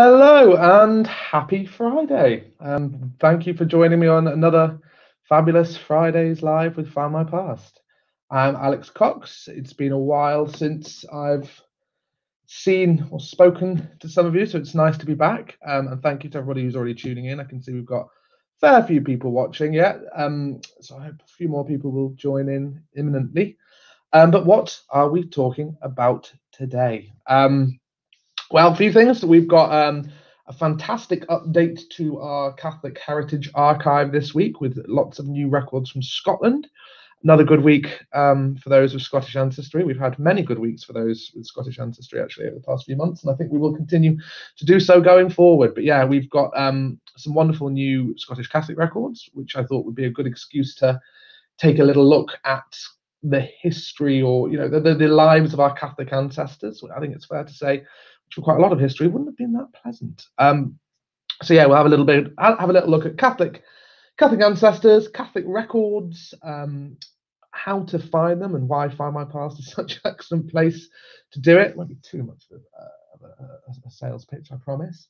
Hello and happy Friday. Um, thank you for joining me on another fabulous Fridays Live with Find My Past. I'm Alex Cox. It's been a while since I've seen or spoken to some of you, so it's nice to be back. Um, and thank you to everybody who's already tuning in. I can see we've got a fair few people watching yet, um, so I hope a few more people will join in imminently. Um, but what are we talking about today? Um, well, a few things. We've got um, a fantastic update to our Catholic Heritage Archive this week with lots of new records from Scotland. Another good week um, for those with Scottish ancestry. We've had many good weeks for those with Scottish ancestry actually over the past few months, and I think we will continue to do so going forward. But yeah, we've got um, some wonderful new Scottish Catholic records, which I thought would be a good excuse to take a little look at the history or you know the, the, the lives of our Catholic ancestors. I think it's fair to say for quite a lot of history wouldn't have been that pleasant. Um, so yeah, we'll have a little bit, have a little look at Catholic, Catholic ancestors, Catholic records, um, how to find them, and why Find My Past is such an excellent place to do it. Won't be too much of a, of a, a sales pitch, I promise.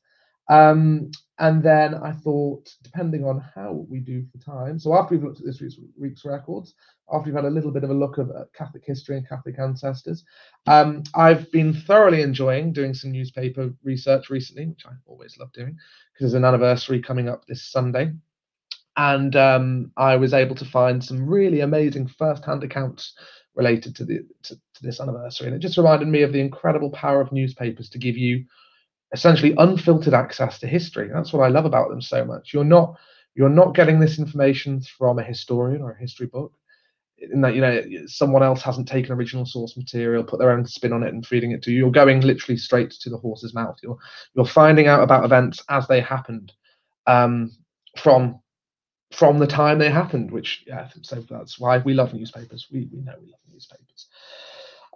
Um, and then I thought, depending on how we do for time, so after we've looked at this week's, week's records, after we've had a little bit of a look at Catholic history and Catholic ancestors, um, I've been thoroughly enjoying doing some newspaper research recently, which I always love doing, because there's an anniversary coming up this Sunday. And um, I was able to find some really amazing first-hand accounts related to, the, to, to this anniversary. And it just reminded me of the incredible power of newspapers to give you essentially unfiltered access to history. That's what I love about them so much. You're not you're not getting this information from a historian or a history book. In that you know someone else hasn't taken original source material, put their own spin on it, and feeding it to you. You're going literally straight to the horse's mouth. You're you're finding out about events as they happened, um, from from the time they happened. Which yeah, so that's why we love newspapers. We we know we love newspapers.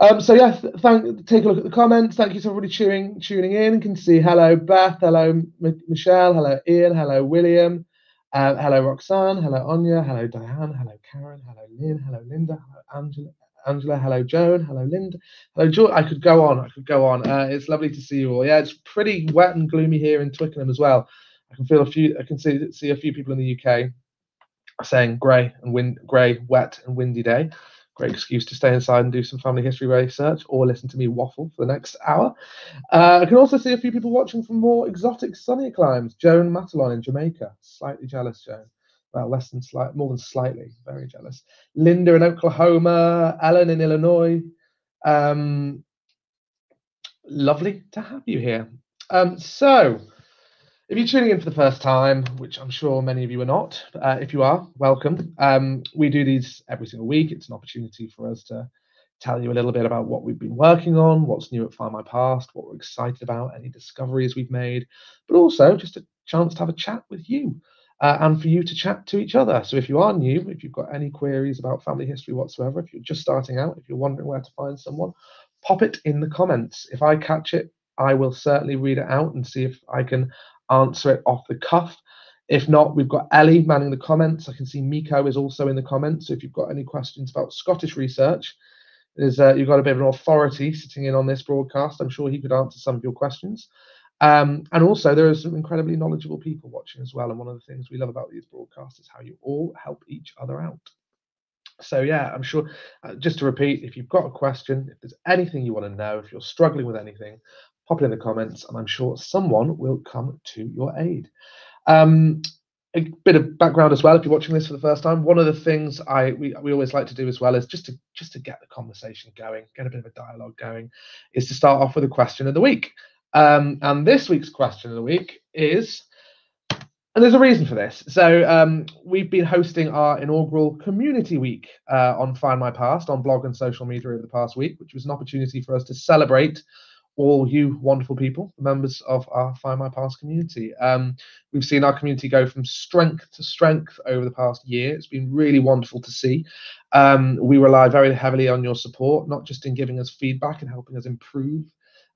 Um, so yeah, thank, take a look at the comments. Thank you to everybody tuning tuning in. Can see hello Beth, hello M Michelle, hello Ian, hello William, uh, hello Roxanne, hello Anya, hello Diane, hello Karen, hello Lynn, hello Linda, hello Angela, Angela, hello Joan, hello Linda, hello George. I could go on, I could go on. Uh, it's lovely to see you all. Yeah, it's pretty wet and gloomy here in Twickenham as well. I can feel a few. I can see see a few people in the UK saying grey and wind, grey, wet and windy day great excuse to stay inside and do some family history research or listen to me waffle for the next hour. Uh, I can also see a few people watching from more exotic, sunnier climes. Joan Matalon in Jamaica, slightly jealous, Joan. Well, less than slight, more than slightly, very jealous. Linda in Oklahoma, Ellen in Illinois. Um, lovely to have you here. Um, so, if you're tuning in for the first time, which I'm sure many of you are not, uh, if you are, welcome. Um, we do these every single week. It's an opportunity for us to tell you a little bit about what we've been working on, what's new at Find My Past, what we're excited about, any discoveries we've made, but also just a chance to have a chat with you uh, and for you to chat to each other. So if you are new, if you've got any queries about family history whatsoever, if you're just starting out, if you're wondering where to find someone, pop it in the comments. If I catch it, I will certainly read it out and see if I can answer it off the cuff. If not, we've got Ellie manning the comments. I can see Myko is also in the comments. So if you've got any questions about Scottish research, uh, you've got a bit of an authority sitting in on this broadcast. I'm sure he could answer some of your questions. Um, and also, there are some incredibly knowledgeable people watching as well. And one of the things we love about these broadcasts is how you all help each other out. So yeah, I'm sure. Uh, just to repeat, if you've got a question, if there's anything you want to know, if you're struggling with anything, pop it in the comments, and I'm sure someone will come to your aid. Um, a bit of background as well, if you're watching this for the first time, one of the things I we, we always like to do as well is just to just to get the conversation going, get a bit of a dialogue going, is to start off with a question of the week. Um, and this week's question of the week is, and there's a reason for this. So um, we've been hosting our inaugural community week uh, on Find My Past on blog and social media over the past week, which was an opportunity for us to celebrate all you wonderful people, members of our Find My Past community. Um, we've seen our community go from strength to strength over the past year. It's been really wonderful to see. Um, we rely very heavily on your support, not just in giving us feedback and helping us improve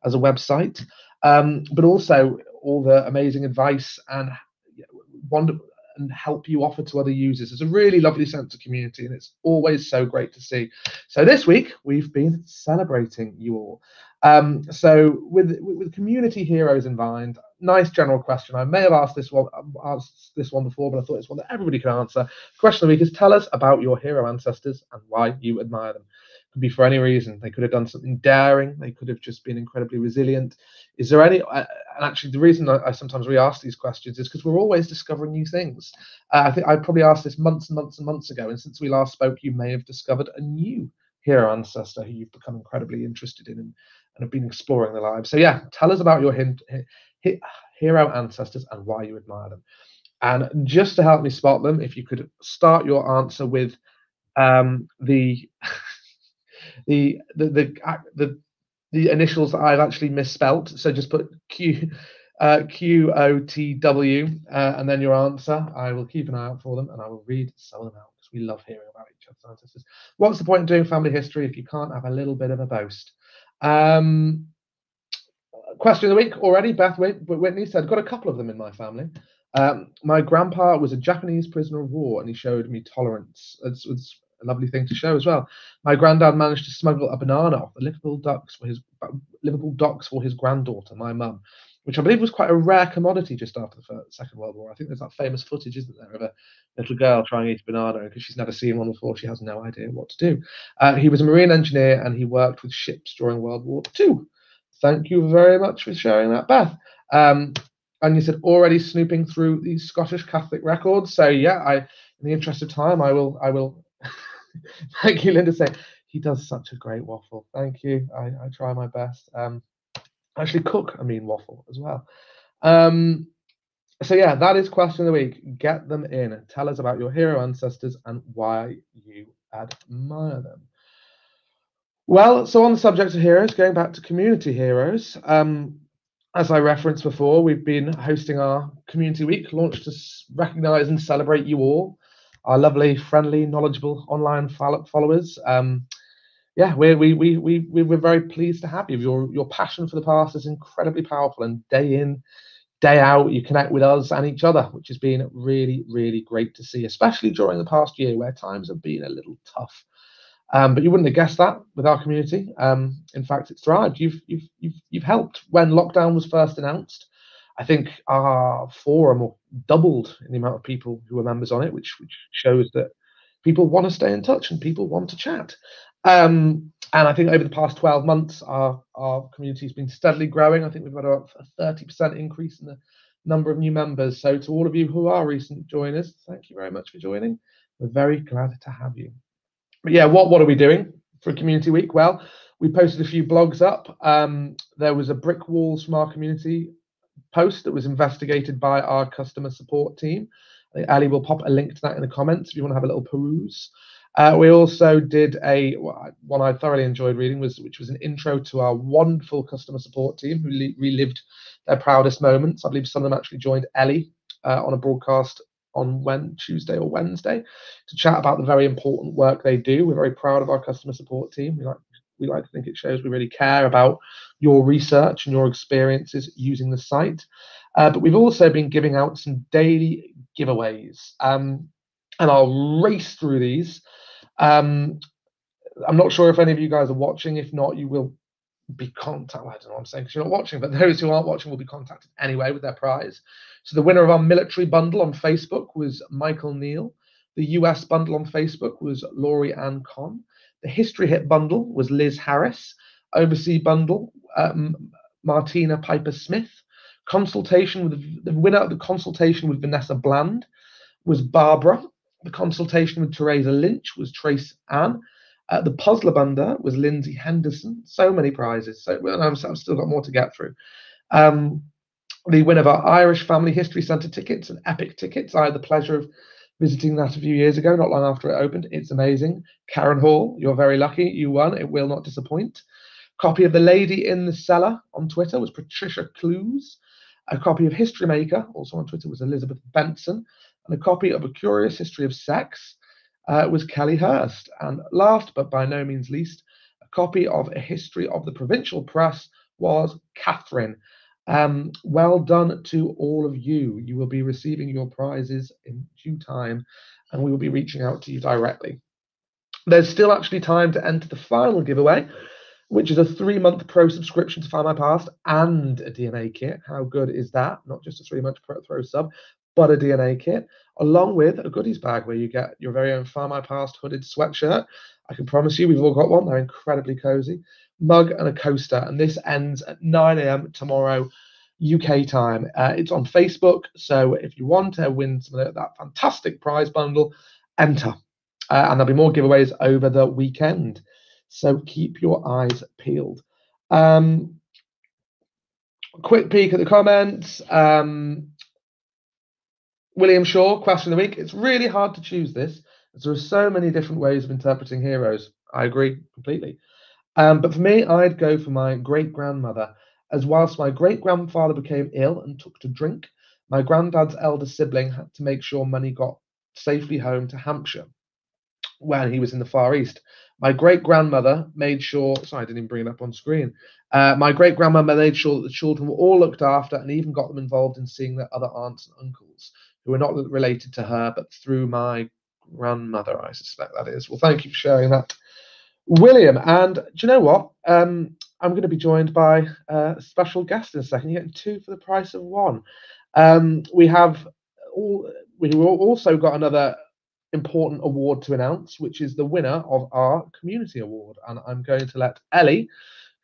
as a website, um, but also all the amazing advice and wonder, and help you offer to other users. It's a really lovely sense of community and it's always so great to see. So this week we've been celebrating you all. Um, so with, with community heroes in mind, nice general question. I may have asked this one asked this one before, but I thought it's one that everybody can answer. The question of the week is tell us about your hero ancestors and why you admire them. Could be for any reason. They could have done something daring. They could have just been incredibly resilient. Is there any? Uh, and actually, the reason I, I sometimes re-ask these questions is because we're always discovering new things. Uh, I think I probably asked this months and months and months ago, and since we last spoke, you may have discovered a new hero ancestor who you've become incredibly interested in and, and have been exploring their lives. So yeah, tell us about your hint, hero ancestors and why you admire them. And just to help me spot them, if you could start your answer with um, the the the the the, the initials that I've actually misspelt. So just put Q uh, Q O T W uh, and then your answer. I will keep an eye out for them and I will read some of them out because we love hearing about each other's ancestors. What's the point of doing family history if you can't have a little bit of a boast? Um, question of the week already. Beth Whitney said, "Got a couple of them in my family." Um, my grandpa was a Japanese prisoner of war, and he showed me tolerance. It's, it's a lovely thing to show as well. My granddad managed to smuggle a banana off the Liverpool docks for his Liverpool docks for his granddaughter, my mum, which I believe was quite a rare commodity just after the Second World War. I think there's that famous footage, isn't there, of a little girl trying to eat a banana because she's never seen one before. She has no idea what to do. Uh, he was a marine engineer and he worked with ships during World War II. Thank you very much for sharing that, Beth. Um, and you said already snooping through these Scottish Catholic records. So yeah, I, in the interest of time, I will, I will Thank you, Linda. Say he does such a great waffle. Thank you. I, I try my best. Um, actually cook a mean waffle as well. Um, so yeah, that is question of the week. Get them in. Tell us about your hero ancestors and why you admire them. Well, so on the subject of heroes, going back to community heroes, um, as I referenced before, we've been hosting our community week, launched to recognise and celebrate you all our lovely, friendly, knowledgeable online followers. Um, yeah, we we we we we're very pleased to have you. Your your passion for the past is incredibly powerful, and day in, day out, you connect with us and each other, which has been really really great to see, especially during the past year where times have been a little tough. Um, but you wouldn't have guessed that with our community. Um, in fact, it's thrived. You've you've you've you've helped when lockdown was first announced. I think our forum doubled in the amount of people who were members on it, which which shows that people want to stay in touch and people want to chat. Um, and I think over the past 12 months, our, our community has been steadily growing. I think we've got a 30% increase in the number of new members. So to all of you who are recent joiners, thank you very much for joining. We're very glad to have you. But yeah, what, what are we doing for Community Week? Well, we posted a few blogs up. Um, there was a brick walls from our community post that was investigated by our customer support team. Ali will pop a link to that in the comments if you want to have a little peruse. Uh, we also did a one I thoroughly enjoyed reading was which was an intro to our wonderful customer support team who relived their proudest moments. I believe some of them actually joined Ellie uh, on a broadcast on when Tuesday or Wednesday to chat about the very important work they do. We're very proud of our customer support team. We like we like to think it shows we really care about your research and your experiences using the site. Uh, but we've also been giving out some daily giveaways. Um, and I'll race through these. Um, I'm not sure if any of you guys are watching. If not, you will be contacted. I don't know what I'm saying because you're not watching, but those who aren't watching will be contacted anyway with their prize. So the winner of our military bundle on Facebook was Michael Neal. The US bundle on Facebook was Laurie Ann Con. The History Hit bundle was Liz Harris. Oversea bundle, um, Martina Piper Smith. Consultation with the winner of the consultation with Vanessa Bland was Barbara. The consultation with Teresa Lynch was Trace Ann. Uh, the puzzler bundle was Lindsay Henderson. So many prizes. So well, I've, I've still got more to get through. Um, the winner of our Irish Family History Centre tickets and Epic tickets. I had the pleasure of visiting that a few years ago, not long after it opened. It's amazing. Karen Hall, you're very lucky. You won. It will not disappoint. Copy of The Lady in the Cellar on Twitter was Patricia Clues. A copy of History Maker, also on Twitter, was Elizabeth Benson. And a copy of A Curious History of Sex uh, was Kelly Hurst. And last but by no means least, a copy of A History of the Provincial Press was Catherine. Um, well done to all of you. You will be receiving your prizes in due time, and we will be reaching out to you directly. There's still actually time to enter the final giveaway, which is a three month pro subscription to Find My Past and a DNA kit. How good is that? Not just a three month pro, pro sub, but a DNA kit, along with a goodies bag where you get your very own Find My Past hooded sweatshirt. I can promise you we've all got one. They're incredibly cozy. Mug and a coaster. And this ends at 9 a.m. tomorrow. UK time. Uh, it's on Facebook, so if you want to win some of that fantastic prize bundle, enter. Uh, and there'll be more giveaways over the weekend. So keep your eyes peeled. Um, quick peek at the comments. Um, William Shaw, question of the week. It's really hard to choose this. There are so many different ways of interpreting heroes. I agree completely. Um, but for me, I'd go for my great grandmother, as whilst my great grandfather became ill and took to drink, my granddad's elder sibling had to make sure money got safely home to Hampshire when he was in the Far East. My great grandmother made sure, sorry, I didn't even bring it up on screen. Uh, my great grandmother made sure that the children were all looked after and even got them involved in seeing their other aunts and uncles who were not related to her, but through my grandmother, I suspect that is. Well, thank you for sharing that, William. And do you know what? Um, I'm going to be joined by a special guest in a second. You're getting two for the price of one. Um, we have all, we also got another important award to announce, which is the winner of our community award. And I'm going to let Ellie,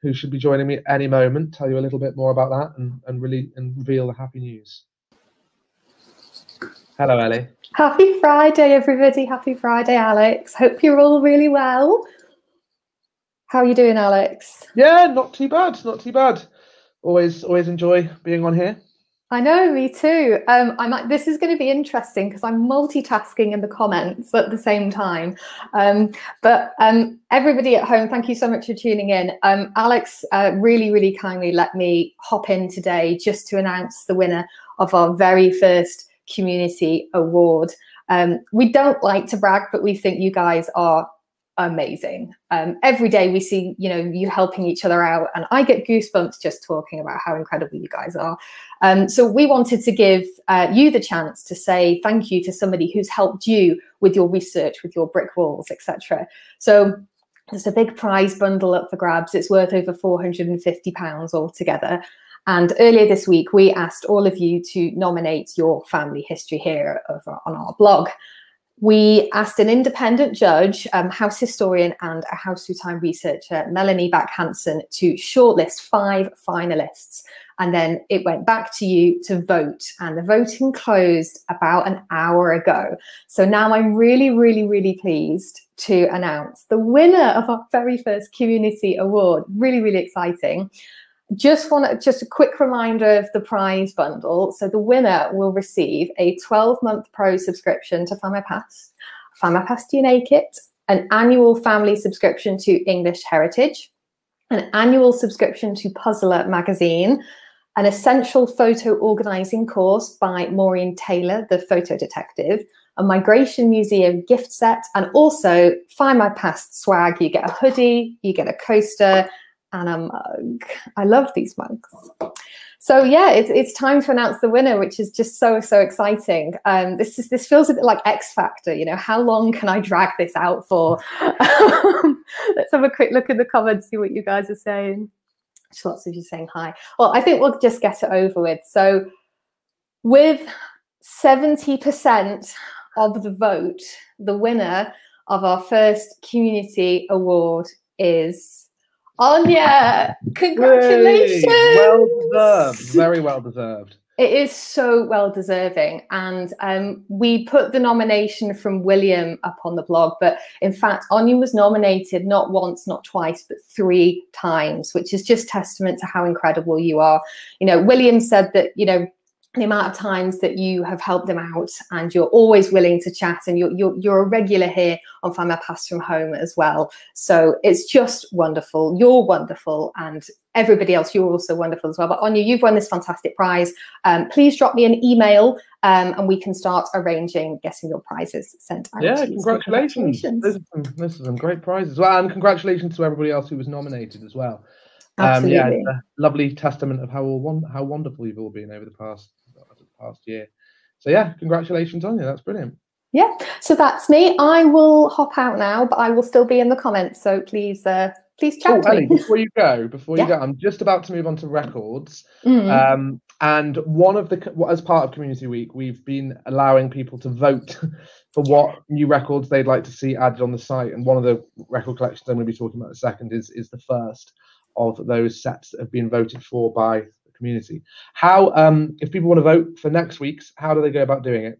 who should be joining me any moment, tell you a little bit more about that and, and really and reveal the happy news. Hello, Ellie. Happy Friday, everybody. Happy Friday, Alex. Hope you're all really well. How are you doing, Alex? Yeah, not too bad. Not too bad. Always, always enjoy being on here. I know, me too. Um, I. This is going to be interesting because I'm multitasking in the comments at the same time. Um, but um, everybody at home, thank you so much for tuning in. Um, Alex uh, really, really kindly let me hop in today just to announce the winner of our very first community award. Um, we don't like to brag, but we think you guys are amazing. Um, every day we see, you know, you helping each other out, and I get goosebumps just talking about how incredible you guys are. Um, so we wanted to give uh, you the chance to say thank you to somebody who's helped you with your research, with your brick walls, etc. So there's a big prize bundle up for grabs. It's worth over 450 pounds altogether. And earlier this week, we asked all of you to nominate your family history here over on our blog. We asked an independent judge, um, house historian and a House Through Time researcher, Melanie Backe-Hansen, to shortlist five finalists. And then it went back to you to vote. And the voting closed about an hour ago. So now I'm really, really, really pleased to announce the winner of our very first community award. Really, really exciting just want just a quick reminder of the prize bundle. So the winner will receive a 12 month pro subscription to Find My Past, Find My Past DNA kit, an annual family subscription to English Heritage, an annual subscription to Puzzler magazine, an essential photo organizing course by Maureen Taylor, the photo detective, a Migration Museum gift set, and also Find My Past swag. You get a hoodie, you get a coaster, and a mug. I love these mugs. So yeah, it's it's time to announce the winner, which is just so so exciting. Um, this is this feels a bit like X Factor. You know, how long can I drag this out for? Let's have a quick look in the comments, see what you guys are saying. Lots of you saying hi. Well, I think we'll just get it over with. So, with seventy percent of the vote, the winner of our first community award is Anya, congratulations. Well deserved. Very well deserved. It is so well deserving. And um, we put the nomination from William up on the blog, but in fact, Anya was nominated not once, not twice, but three times, which is just testament to how incredible you are. You know, William said that, you know, the amount of times that you have helped them out and you're always willing to chat and you're, you're, you're a regular here on Find My Past from Home as well. So it's just wonderful. You're wonderful and everybody else, you're also wonderful as well. But Anya, you've won this fantastic prize. Um, please drop me an email um, and we can start arranging getting your prizes sent out. Yeah, congratulations. congratulations. This, is some, this is some great prizes. Well, and congratulations to everybody else who was nominated as well. Absolutely. Um, yeah, it's a lovely testament of how all how wonderful you've all been over the past past year. So yeah, congratulations on you. That's brilliant. Yeah, so that's me. I will hop out now, but I will still be in the comments. So please, uh, please chat oh, to Ellie, me. before you go, before you go, I'm just about to move on to records. Mm. Um, and one of the as part of Community Week, we've been allowing people to vote for what new records they'd like to see added on the site. And one of the record collections I'm going to be talking about in a second is is the first of those sets that have been voted for by community. How, um, if people want to vote for next week's, how do they go about doing it?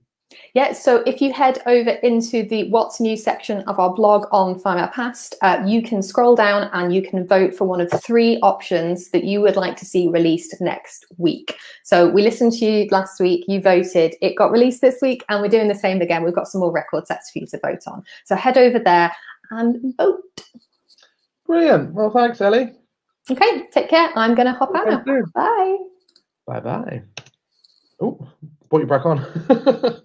Yeah, so if you head over into the What's New section of our blog on My Past, uh, you can scroll down and you can vote for one of three options that you would like to see released next week. So we listened to you last week, you voted, it got released this week, and we're doing the same again. We've got some more record sets for you to vote on. So head over there and vote. Brilliant. Well, thanks, Ellie. Okay, take care. I'm going to hop out now. Bye. Bye bye. Oh, brought you back on.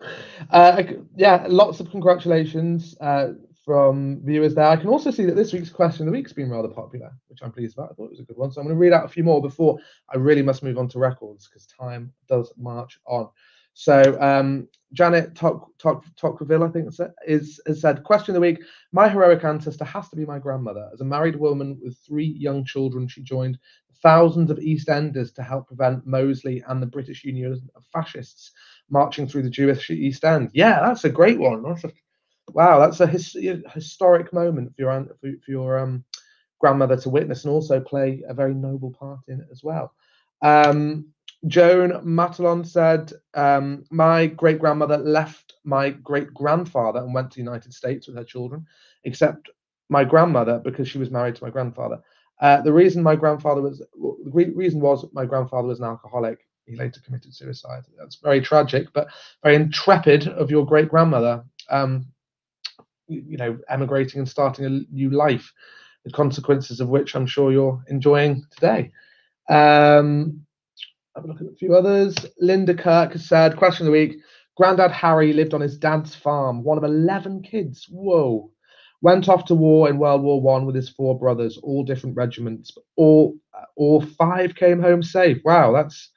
uh, yeah, lots of congratulations uh, from viewers there. I can also see that this week's question of the week's been rather popular, which I'm pleased about. I thought it was a good one. So I'm going to read out a few more before I really must move on to records because time does march on. So um, Janet Tocqueville, I think is has said, question of the week, my heroic ancestor has to be my grandmother. As a married woman with three young children, she joined thousands of East Enders to help prevent Mosley and the British Union of Fascists marching through the Jewish East End. Yeah, that's a great one. That's a, wow, that's a his, historic moment for your for your um, grandmother to witness and also play a very noble part in it as well. Um, Joan Matalon said, um, My great grandmother left my great grandfather and went to the United States with her children, except my grandmother because she was married to my grandfather. Uh, the reason my grandfather was the re- reason was my grandfather was an alcoholic. He later committed suicide. That's very tragic, but very intrepid of your great grandmother. Um, you, you know, emigrating and starting a new life, the consequences of which I'm sure you're enjoying today. Um, have a look at a few others. Linda Kirk has said, question of the week. Grandad Harry lived on his dad's farm, one of 11 kids. Whoa. Went off to war in World War One with his four brothers, all different regiments, all all five came home safe. Wow, that's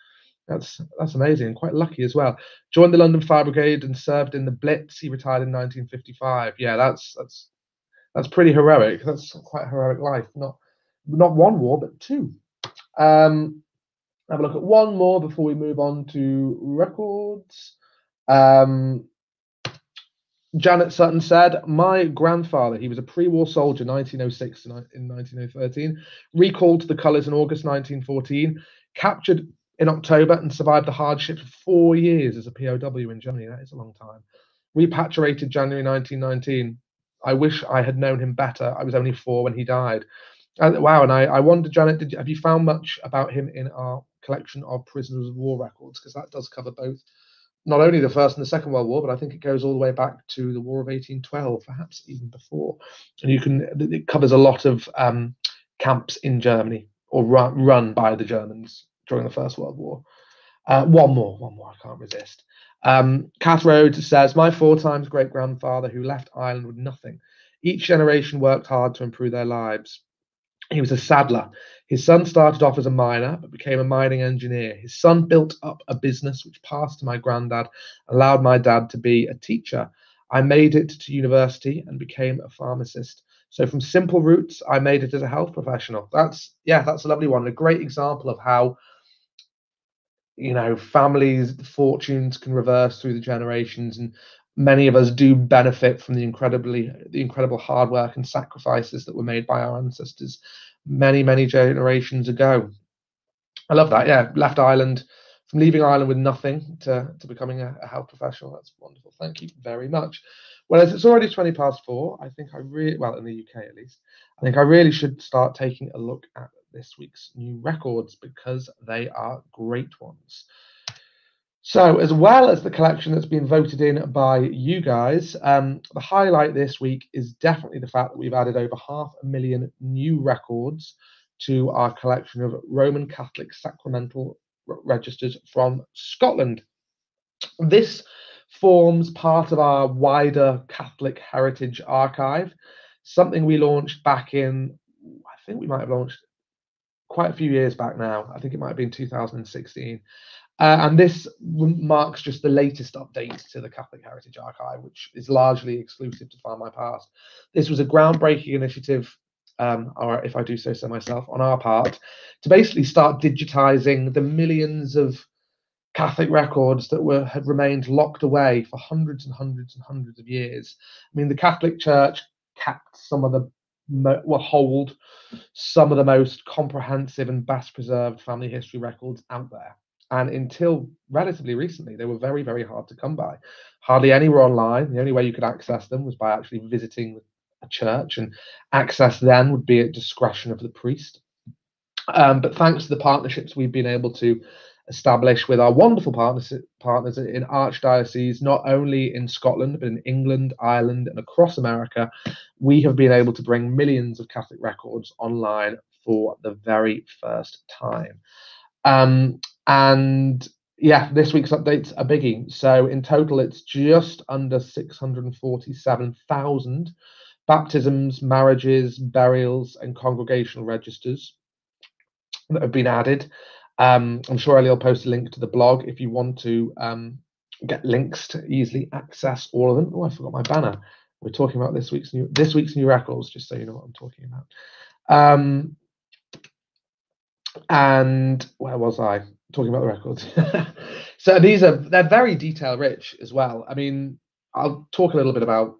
that's that's amazing. Quite lucky as well. Joined the London Fire Brigade and served in the Blitz. He retired in 1955. Yeah, that's that's that's pretty heroic. That's quite heroic life. Not not one war, but two. Um, have a look at one more before we move on to records. Um, Janet Sutton said, My grandfather, he was a pre war soldier 1906 to in 1913, recalled to the colours in August 1914, captured in October and survived the hardships for four years as a POW in Germany. That is a long time. Repatriated January 1919. I wish I had known him better. I was only four when he died. Wow, and I, I wonder, Janet, did have you found much about him in our collection of prisoners of war records? Because that does cover both not only the First and the Second World War, but I think it goes all the way back to the War of 1812, perhaps even before. And you can it covers a lot of um, camps in Germany or run, run by the Germans during the First World War. Uh, one more, one more, I can't resist. Um, Kath Rhodes says, My four times great grandfather who left Ireland with nothing. Each generation worked hard to improve their lives. He was a saddler. His son started off as a miner, but became a mining engineer. His son built up a business which passed to my granddad, allowed my dad to be a teacher. I made it to university and became a pharmacist. So from simple roots, I made it as a health professional. That's yeah, that's a lovely one. A great example of how you know families' fortunes can reverse through the generations, and many of us do benefit from the incredibly the incredible hard work and sacrifices that were made by our ancestors many many generations ago. I love that. Yeah, left Ireland from leaving Ireland with nothing to, to becoming a, a health professional. That's wonderful. Thank you very much. Well, as it's already 20 past four, I think I really, well, in the UK at least, I think I really should start taking a look at this week's new records because they are great ones. So, as well as the collection that's been voted in by you guys, um, the highlight this week is definitely the fact that we've added over half a million new records to our collection of Roman Catholic sacramental registers from Scotland. This forms part of our wider Catholic Heritage Archive, something we launched back in, I think we might have launched quite a few years back now. I think it might have been 2016. Uh, and this marks just the latest update to the Catholic Heritage Archive, which is largely exclusive to Find My Past. This was a groundbreaking initiative, um, or if I do say so myself, on our part, to basically start digitizing the millions of Catholic records that were had remained locked away for hundreds and hundreds and hundreds of years. I mean, the Catholic Church kept some of the well hold some of the most comprehensive and best preserved family history records out there. And until relatively recently, they were very, very hard to come by. Hardly any were online. The only way you could access them was by actually visiting a church, and access then would be at discretion of the priest. Um, but thanks to the partnerships we've been able to establish with our wonderful partners, partners in archdioceses, not only in Scotland, but in England, Ireland, and across America, we have been able to bring millions of Catholic records online for the very first time. Um, and yeah, this week's update's a biggie. So in total, it's just under 647,000 baptisms, marriages, burials, and congregational registers that have been added. Um, I'm sure Ellie will post a link to the blog if you want to um, get links to easily access all of them. Oh, I forgot my banner. We're talking about this week's new this week's new records, just so you know what I'm talking about. Um, and where was I? Talking about the records. so these are they're very detail rich as well. I mean, I'll talk a little bit about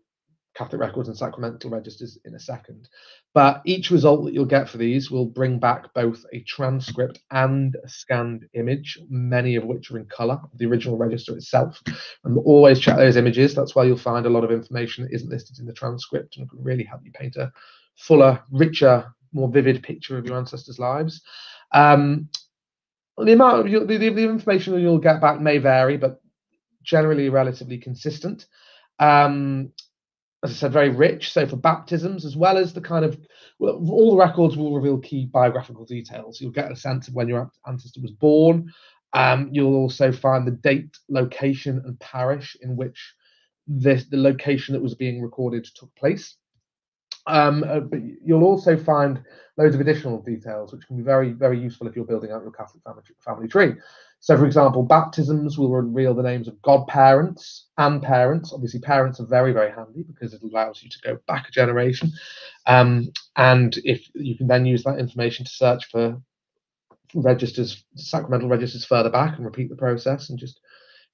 Catholic records and sacramental registers in a second, but each result that you'll get for these will bring back both a transcript and a scanned image, many of which are in color, the original register itself. And always check those images. That's why you'll find a lot of information that isn't listed in the transcript and can really help you paint a fuller, richer, more vivid picture of your ancestors' lives. Um, the amount of the, the, the information you'll get back may vary, but generally relatively consistent. Um, as I said, very rich. So for baptisms, as well as the kind of well, all the records will reveal key biographical details. You'll get a sense of when your ancestor was born. Um, you'll also find the date, location, and parish in which this the location that was being recorded took place. Um, uh, but you'll also find loads of additional details, which can be very, very useful if you're building out your Catholic family, family tree. So, for example, baptisms will reveal the names of godparents and parents. Obviously, parents are very, very handy because it allows you to go back a generation. Um, and if you can then use that information to search for registers, sacramental registers further back and repeat the process and just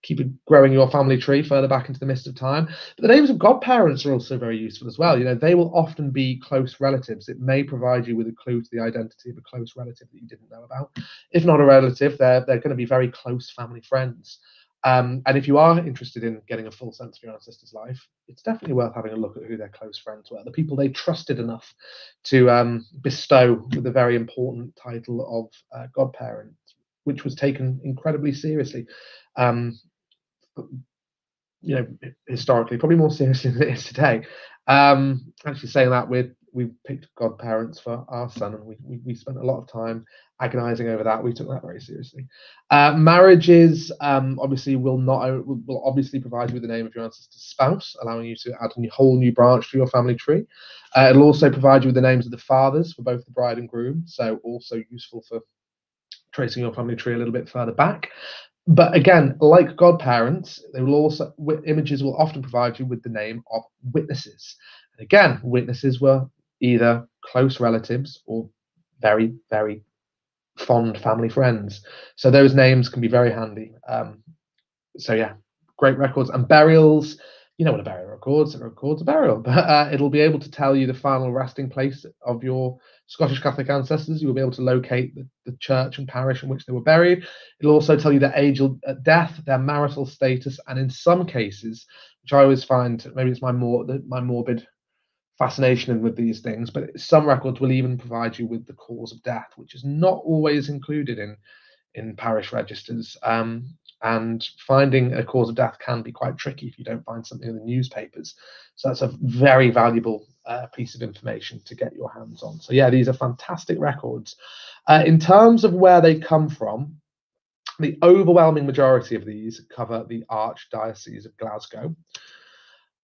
keep growing your family tree further back into the mist of time. But the names of godparents are also very useful as well. You know, they will often be close relatives. It may provide you with a clue to the identity of a close relative that you didn't know about. If not a relative, they're they're going to be very close family friends. Um, and if you are interested in getting a full sense of your ancestor's life, it's definitely worth having a look at who their close friends were, the people they trusted enough to um, bestow with the very important title of uh, godparent, which was taken incredibly seriously. Um, you know, historically, probably more seriously than it is today. Um, actually, saying that we we picked godparents for our son, and we, we, we spent a lot of time agonizing over that. We took that very seriously. Uh, marriages um, obviously will not will obviously provide you with the name of your ancestor's spouse, allowing you to add a whole new branch to your family tree. Uh, it'll also provide you with the names of the fathers for both the bride and groom, so also useful for tracing your family tree a little bit further back. But again, like godparents, they will also images will often provide you with the name of witnesses. And again, witnesses were either close relatives or very, very fond family friends. So those names can be very handy. Um, so yeah, great records and burials. You know what a burial records? It records a burial, but uh, it'll be able to tell you the final resting place of your Scottish Catholic ancestors, you will be able to locate the, the church and parish in which they were buried. It'll also tell you their age at death, their marital status, and in some cases, which I always find maybe it's my more my morbid fascination with these things, but some records will even provide you with the cause of death, which is not always included in in parish registers. Um, and finding a cause of death can be quite tricky if you don't find something in the newspapers. So that's a very valuable uh, piece of information to get your hands on. So yeah, these are fantastic records. Uh, in terms of where they come from, the overwhelming majority of these cover the Archdiocese of Glasgow.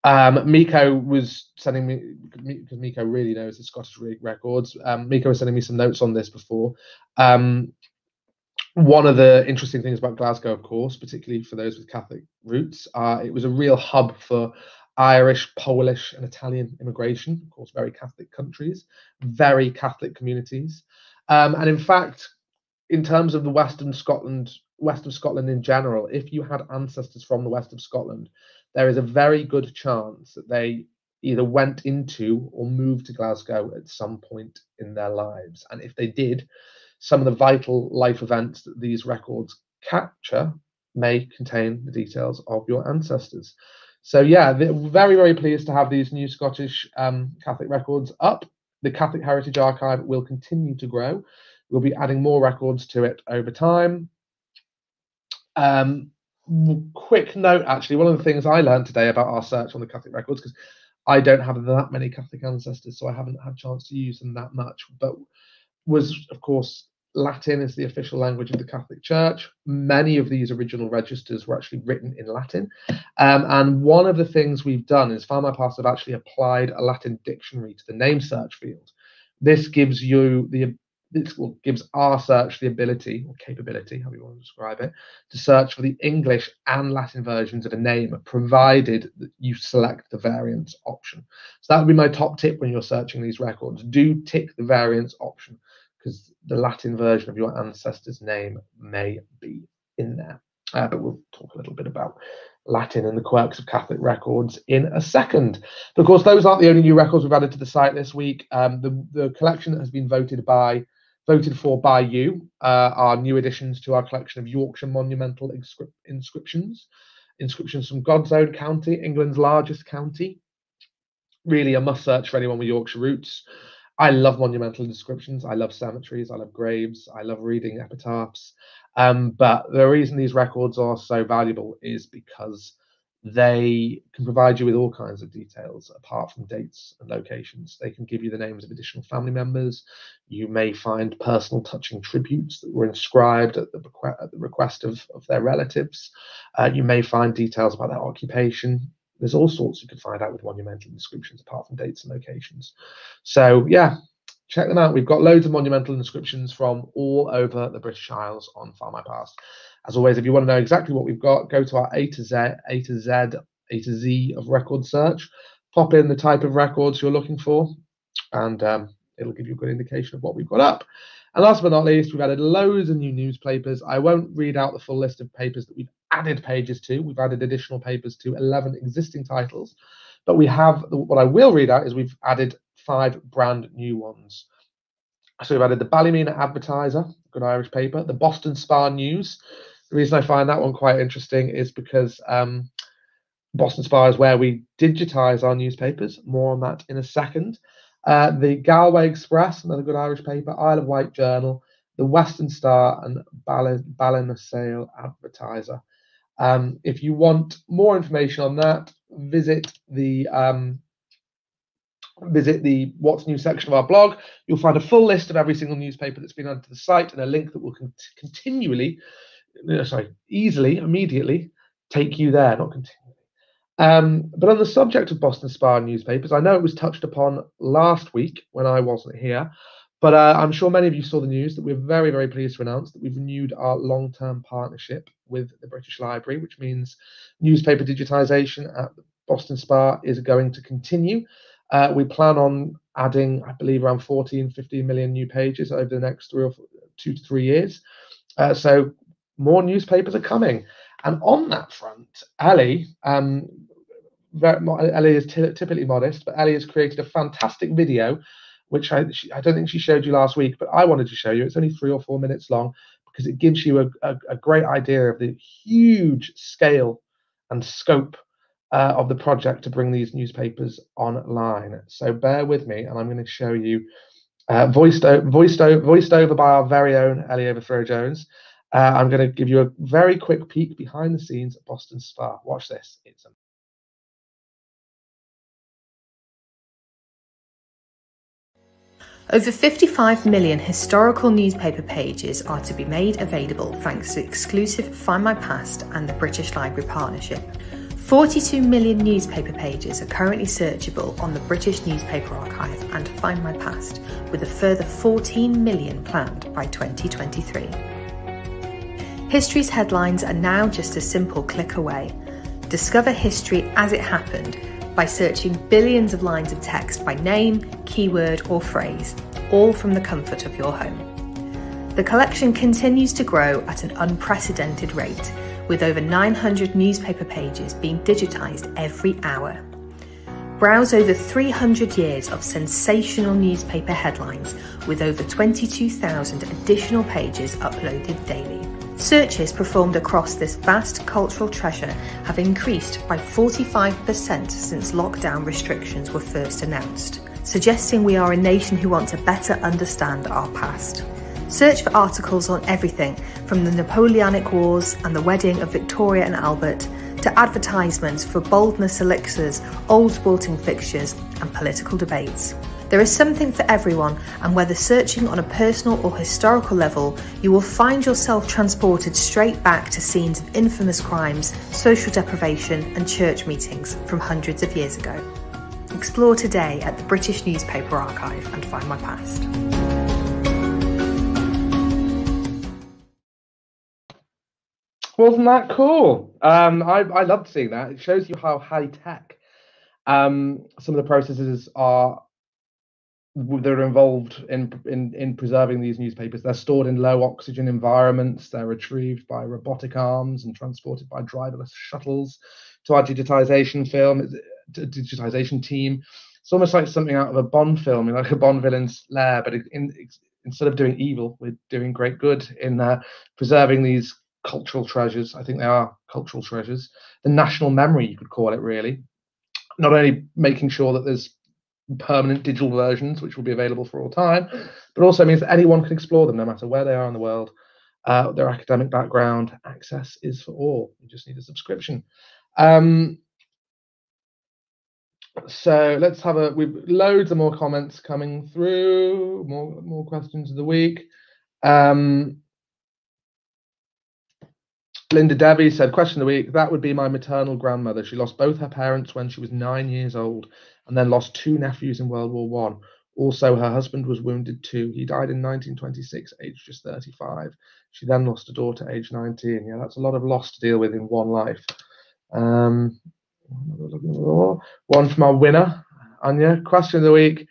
Um, Myko was sending me because Myko really knows the Scottish records. Um, Myko was sending me some notes on this before. Um, one of the interesting things about Glasgow, of course, particularly for those with Catholic roots, uh, it was a real hub for Irish, Polish, and Italian immigration. Of course, very Catholic countries, very Catholic communities, um, and in fact, in terms of the Western Scotland, west of Scotland in general, if you had ancestors from the west of Scotland, there is a very good chance that they either went into or moved to Glasgow at some point in their lives. And if they did, some of the vital life events that these records capture may contain the details of your ancestors. So yeah, very, very pleased to have these new Scottish um, Catholic records up. The Catholic Heritage Archive will continue to grow. We'll be adding more records to it over time. Um, quick note, actually, one of the things I learned today about our search on the Catholic records, because I don't have that many Catholic ancestors, so I haven't had a chance to use them that much, but was, of course, Latin is the official language of the Catholic Church. Many of these original registers were actually written in Latin. Um, and one of the things we've done is Past have actually applied a Latin dictionary to the name search field. This gives you the this gives our search the ability or capability, however you want to describe it, to search for the English and Latin versions of a name, provided that you select the variants option. So that would be my top tip when you're searching these records. Do tick the variants option because the Latin version of your ancestor's name may be in there. Uh, but we'll talk a little bit about Latin and the quirks of Catholic records in a second. But of course, those aren't the only new records we've added to the site this week. Um, the, the collection that has been voted by voted for by you uh, are new additions to our collection of Yorkshire monumental inscri- inscriptions. Inscriptions from God's own county, England's largest county. Really a must search for anyone with Yorkshire roots. I love monumental descriptions. I love cemeteries. I love graves. I love reading epitaphs. Um, but the reason these records are so valuable is because they can provide you with all kinds of details apart from dates and locations. They can give you the names of additional family members. You may find personal touching tributes that were inscribed at the, at the request of, of their relatives. Uh, you may find details about their occupation. There's all sorts you can find out with monumental inscriptions apart from dates and locations. So, yeah, check them out. We've got loads of monumental inscriptions from all over the British Isles on Find My Past. As always, if you want to know exactly what we've got, go to our A to Z, A to Z, A to Z of record search, pop in the type of records you're looking for, and um, it'll give you a good indication of what we've got up. And last but not least, we've added loads of new newspapers. I won't read out the full list of papers that we've added pages to. We've added additional papers to 11 existing titles, but we have what I will read out is we've added five brand new ones. So we've added the Ballymena Advertiser, good Irish paper, the Boston Spa News, the reason I find that one quite interesting is because um, Boston Spa is where we digitize our newspapers. More on that in a second. Uh, the Galway Express, another good Irish paper, Isle of Wight Journal, the Western Star, and Ballinasloe Advertiser. Um, if you want more information on that, visit the um, visit the What's New section of our blog. You'll find a full list of every single newspaper that's been added to the site and a link that will con- continually sorry, easily, immediately take you there, not continually. Um, but on the subject of Boston Spa newspapers, I know it was touched upon last week when I wasn't here, but uh, I'm sure many of you saw the news that we're very, very pleased to announce that we've renewed our long term partnership with the British Library, which means newspaper digitisation at Boston Spa is going to continue. Uh, we plan on adding, I believe, around 14, 15 million new pages over the next three or four, two to three years. Uh, so more newspapers are coming. And on that front, Ali, um, very, Ellie is typically modest, but Ellie has created a fantastic video, which I, she, I don't think she showed you last week, but I wanted to show you. It's only three or four minutes long because it gives you a, a, a great idea of the huge scale and scope uh, of the project to bring these newspapers online. So bear with me, and I'm going to show you uh, voiced, voiced, voiced over by our very own Ellie Overthrow Jones. Uh, I'm going to give you a very quick peek behind the scenes at Boston Spa. Watch this. It's Over 55 million historical newspaper pages are to be made available thanks to exclusive Find My Past and the British Library partnership. 42 million newspaper pages are currently searchable on the British Newspaper Archive and Find My Past, with a further 14 million planned by 2023. History's headlines are now just a simple click away. Discover history as it happened by searching billions of lines of text by name, keyword, or phrase, all from the comfort of your home. The collection continues to grow at an unprecedented rate with over 900 newspaper pages being digitised every hour. Browse over 300 years of sensational newspaper headlines with over 22,000 additional pages uploaded daily. Searches performed across this vast cultural treasure have increased by 45% since lockdown restrictions were first announced, suggesting we are a nation who want to better understand our past. Search for articles on everything from the Napoleonic Wars and the wedding of Victoria and Albert to advertisements for boldness elixirs, old sporting fixtures, and political debates. There is something for everyone, and whether searching on a personal or historical level, you will find yourself transported straight back to scenes of infamous crimes, social deprivation, and church meetings from hundreds of years ago. Explore today at the British Newspaper Archive and find my past. Wasn't that cool? Um, I, I loved seeing that. It shows you how high tech um, some of the processes are that are involved in, in in preserving these newspapers. They're stored in low oxygen environments. They're retrieved by robotic arms and transported by driverless shuttles to our digitization film digitization team. It's almost like something out of a Bond film, like a Bond villain's lair. But in, instead of doing evil, we're doing great good in uh, preserving these cultural treasures. I think they are cultural treasures. The national memory, you could call it, really. Not only making sure that there's permanent digital versions, which will be available for all time, but also means that anyone can explore them no matter where they are in the world. Uh, their academic background, access is for all. You just need a subscription. Um, so let's have a we've loads of more comments coming through, more more questions of the week. Um, Linda Debbie said, question of the week, that would be my maternal grandmother. She lost both her parents when she was nine years old and then lost two nephews in World War One. Also, her husband was wounded too. He died in 1926, aged just 35. She then lost a daughter, aged 19. Yeah, that's a lot of loss to deal with in one life. Um, one from our winner, Anya. Question of the week.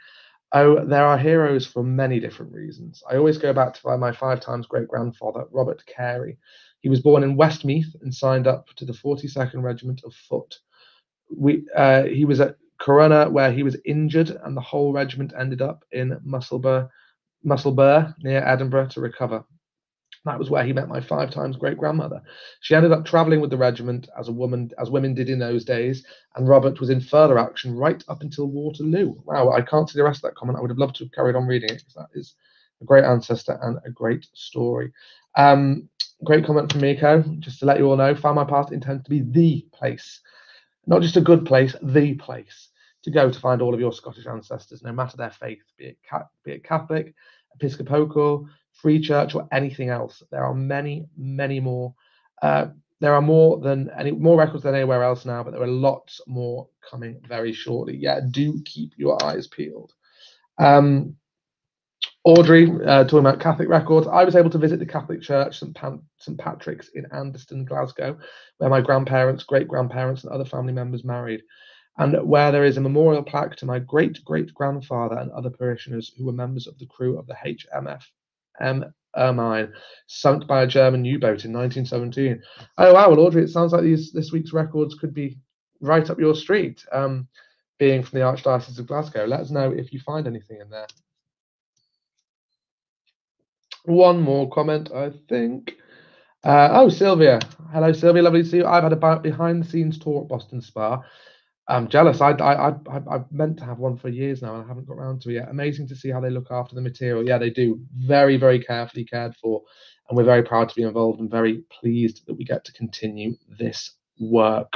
Oh, there are heroes for many different reasons. I always go back to my five times great grandfather, Robert Carey. He was born in Westmeath and signed up to the 42nd Regiment of Foot. We, uh, he was at Corunna where he was injured, and the whole regiment ended up in Musselburgh, near Edinburgh to recover. That was where he met my five times great grandmother. She ended up traveling with the regiment as a woman, as women did in those days, and Robert was in further action right up until Waterloo. Wow, I can't see the rest of that comment. I would have loved to have carried on reading it because that is a great ancestor and a great story. Um, great comment from Myko. Just to let you all know, Find My Past intends to be the place, not just a good place, the place to go to find all of your Scottish ancestors, no matter their faith, be it, be it Catholic, Episcopal, Free Church, or anything else. There are many, many more. Uh, there are more than any more records than anywhere else now, but there are lots more coming very shortly. Yeah, do keep your eyes peeled. Um, Audrey, uh, talking about Catholic records, I was able to visit the Catholic Church, St. Pan- St. Patrick's in Anderston, Glasgow, where my grandparents, great grandparents, and other family members married, and where there is a memorial plaque to my great great grandfather and other parishioners who were members of the crew of the HMF M. Ermine, sunk by a German U boat in 1917. Oh, wow. Well, Audrey, it sounds like these this week's records could be right up your street, um, being from the Archdiocese of Glasgow. Let us know if you find anything in there one more comment, I think. Uh, oh, Sylvia. Hello, Sylvia. Lovely to see you. I've had a behind the scenes tour at Boston Spa. I'm jealous. I, I, I, I've meant to have one for years now and I haven't got around to it yet. Amazing to see how they look after the material. Yeah, they do. Very, very carefully cared for. And we're very proud to be involved and very pleased that we get to continue this work.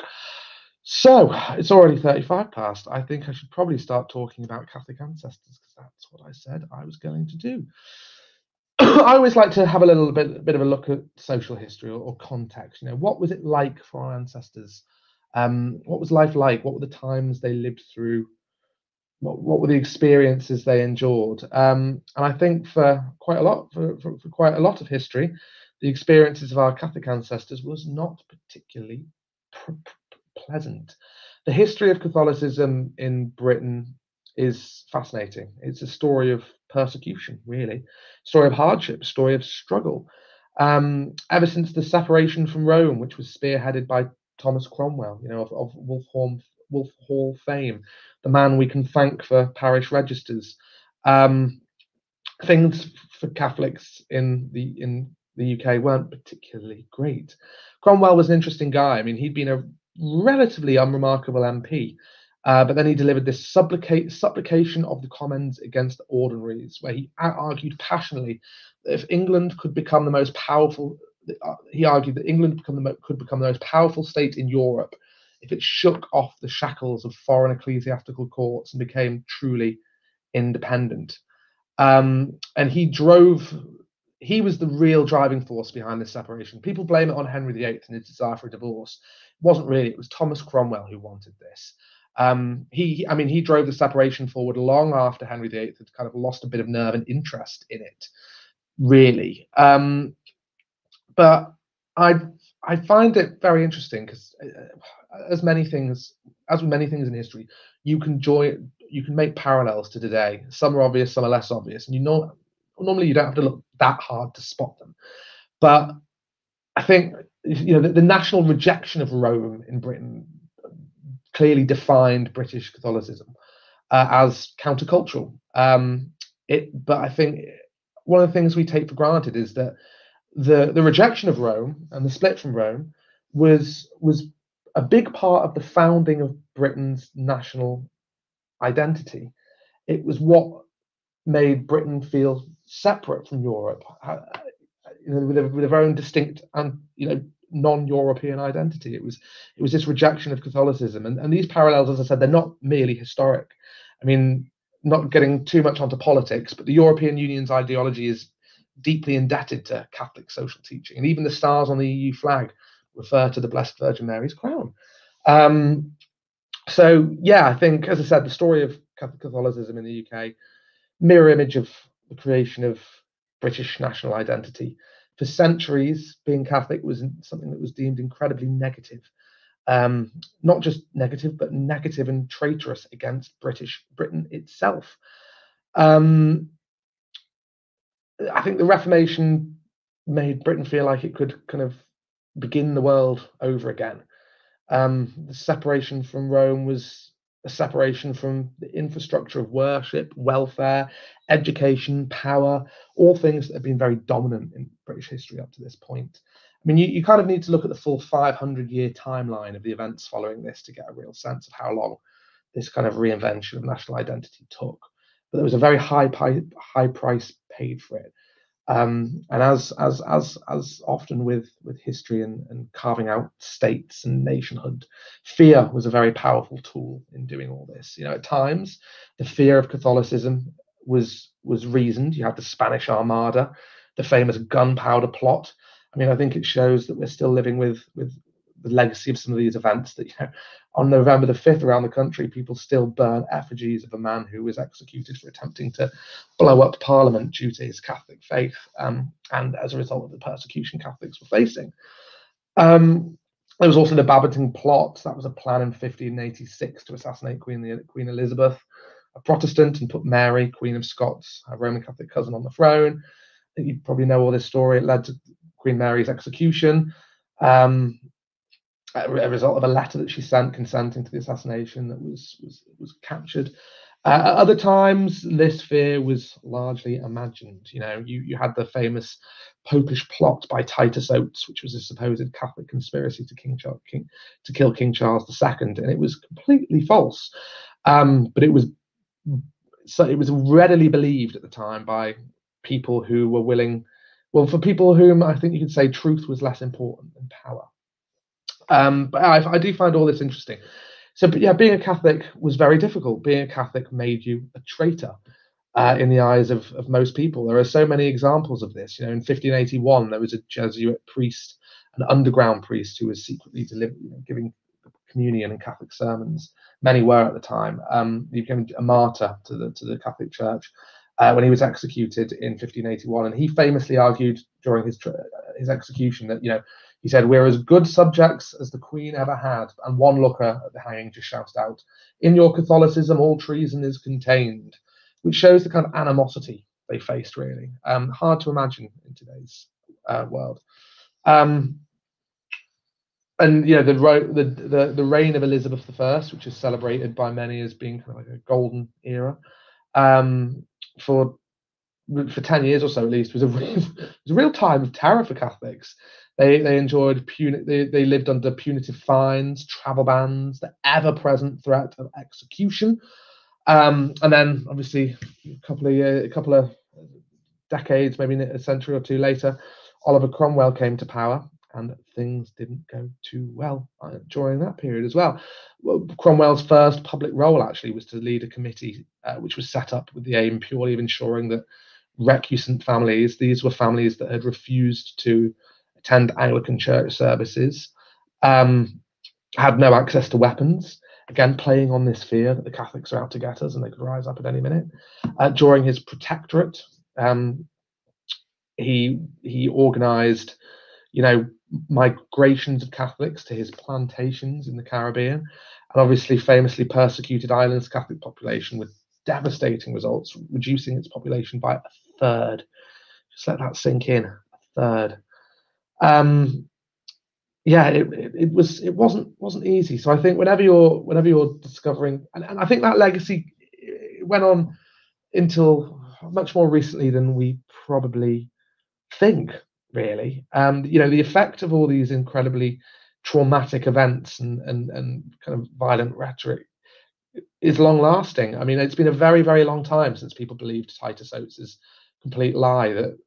So it's already 35 past. I think I should probably start talking about Catholic ancestors because that's what I said I was going to do. I always like to have a little bit, bit of a look at social history or, or, context. You know, what was it like for our ancestors Um, what was life like? What were the times they lived through? What, what were the experiences they endured? Um, and I think for quite a lot, for, for, for quite a lot of history, the experiences of our Catholic ancestors was not particularly pleasant. The history of Catholicism in Britain is fascinating. It's a story of persecution, really, story of hardship, story of struggle. Um, ever since the separation from Rome, which was spearheaded by Thomas Cromwell, you know, of, of Wolf, Hall, Wolf Hall fame, the man we can thank for parish registers. Um, things for Catholics in the in the UK weren't particularly great. Cromwell was an interesting guy. I mean, he'd been a relatively unremarkable MP, uh, but then he delivered this supplicate, supplication of the Commons against the Ordinaries, where he argued passionately that if England could become the most powerful, he argued that England become the, could become the most powerful state in Europe if it shook off the shackles of foreign ecclesiastical courts and became truly independent. Um, and he drove he was the real driving force behind this separation. People blame it on Henry VIII and his desire for a divorce. It wasn't really. It was Thomas Cromwell who wanted this. Um, he, I mean, he drove the separation forward long after Henry VIII had kind of lost a bit of nerve and interest in it, really. Um, but I, I find it very interesting because, uh, as many things, as with many things in history, you can join, you can make parallels to today. Some are obvious, some are less obvious, and you know normally you don't have to look that hard to spot them. But I think you know the, the national rejection of Rome in Britain clearly defined British Catholicism uh, as countercultural. Um, it, but I think one of the things we take for granted is that the the rejection of Rome and the split from Rome was was a big part of the founding of Britain's national identity. It was what made Britain feel separate from Europe, uh, you know, with, a, with distinct and you know non-European identity. It was it was this rejection of Catholicism, and and these parallels, as I said, they're not merely historic. I mean, not getting too much onto politics, but the European Union's ideology is deeply indebted to Catholic social teaching, and even the stars on the EU flag refer to the Blessed Virgin Mary's crown. Um, so yeah, I think, as I said, the story of Catholicism in the UK mirror image of the creation of British national identity. For centuries, being Catholic was something that was deemed incredibly negative. Um, not just negative, but negative and traitorous against British Britain itself. Um, I think the Reformation made Britain feel like it could kind of begin the world over again. Um, the separation from Rome was a separation from the infrastructure of worship, welfare, education, power, all things that have been very dominant in British history up to this point. I mean, you, you kind of need to look at the full 500 year timeline of the events following this to get a real sense of how long this kind of reinvention of national identity took. But there was a very high, high price paid for it. Um, and as as as as often with with history and, and carving out states and nationhood, fear was a very powerful tool in doing all this. You know, at times the fear of Catholicism was was reasoned. You had the Spanish Armada, the famous gunpowder plot. I mean, I think it shows that we're still living with with the legacy of some of these events that you know on November the 5th around the country, people still burn effigies of a man who was executed for attempting to blow up Parliament due to his Catholic faith um, and as a result of the persecution Catholics were facing. Um, there was also the Babington plot. That was a plan in 1586 to assassinate Queen, Queen Elizabeth, a Protestant, and put Mary, Queen of Scots, a Roman Catholic cousin, on the throne. You probably know all this story. It led to Queen Mary's execution. Um, a result of a letter that she sent consenting to the assassination that was was was captured. Uh, at other times, this fear was largely imagined. You know, you, you had the famous Popish plot by Titus Oates, which was a supposed Catholic conspiracy to King, Charles, King to kill King Charles II, and it was completely false. Um, but it was so it was readily believed at the time by people who were willing, well, for people whom I think you could say truth was less important than power. Um, but I, I do find all this interesting. So, but yeah, being a Catholic was very difficult. Being a Catholic made you a traitor uh, in the eyes of, of most people. There are so many examples of this. You know, in 1581, there was a Jesuit priest, an underground priest, who was secretly deliver, you know, giving communion and Catholic sermons. Many were at the time. Um, he became a martyr to the to the Catholic Church uh, when he was executed in 1581, and he famously argued during his his execution that you know he said we're as good subjects as the Queen ever had, and one looker at the hanging just shouted out, "In your Catholicism, all treason is contained," which shows the kind of animosity they faced. Really, um, hard to imagine in today's uh, world. Um, and you know the, the the the reign of Elizabeth I, which is celebrated by many as being kind of like a golden era, um, for for ten years or so at least, was a real, was a real time of terror for Catholics. They they enjoyed puni- they, they lived under punitive fines, travel bans, the ever-present threat of execution, um, and then obviously a couple of a couple of decades, maybe a century or two later, Oliver Cromwell came to power, and things didn't go too well uh, during that period as well. well. Cromwell's first public role actually was to lead a committee uh, which was set up with the aim purely of ensuring that recusant families, these were families that had refused to attend Anglican church services, um, had no access to weapons. Again, playing on this fear that the Catholics are out to get us and they could rise up at any minute. Uh, during his protectorate, um, he he organised, you know, migrations of Catholics to his plantations in the Caribbean, and obviously famously persecuted Ireland's Catholic population with devastating results, reducing its population by a third. Just let that sink in. A third. Um, yeah, it, it, was it wasn't wasn't easy. So I think whenever you're whenever you're discovering, and, and I think that legacy went on until much more recently than we probably think really. Um, you know, the effect of all these incredibly traumatic events and, and, and kind of violent rhetoric is long lasting. I mean, it's been a very, very long time since people believed Titus Oates's complete lie that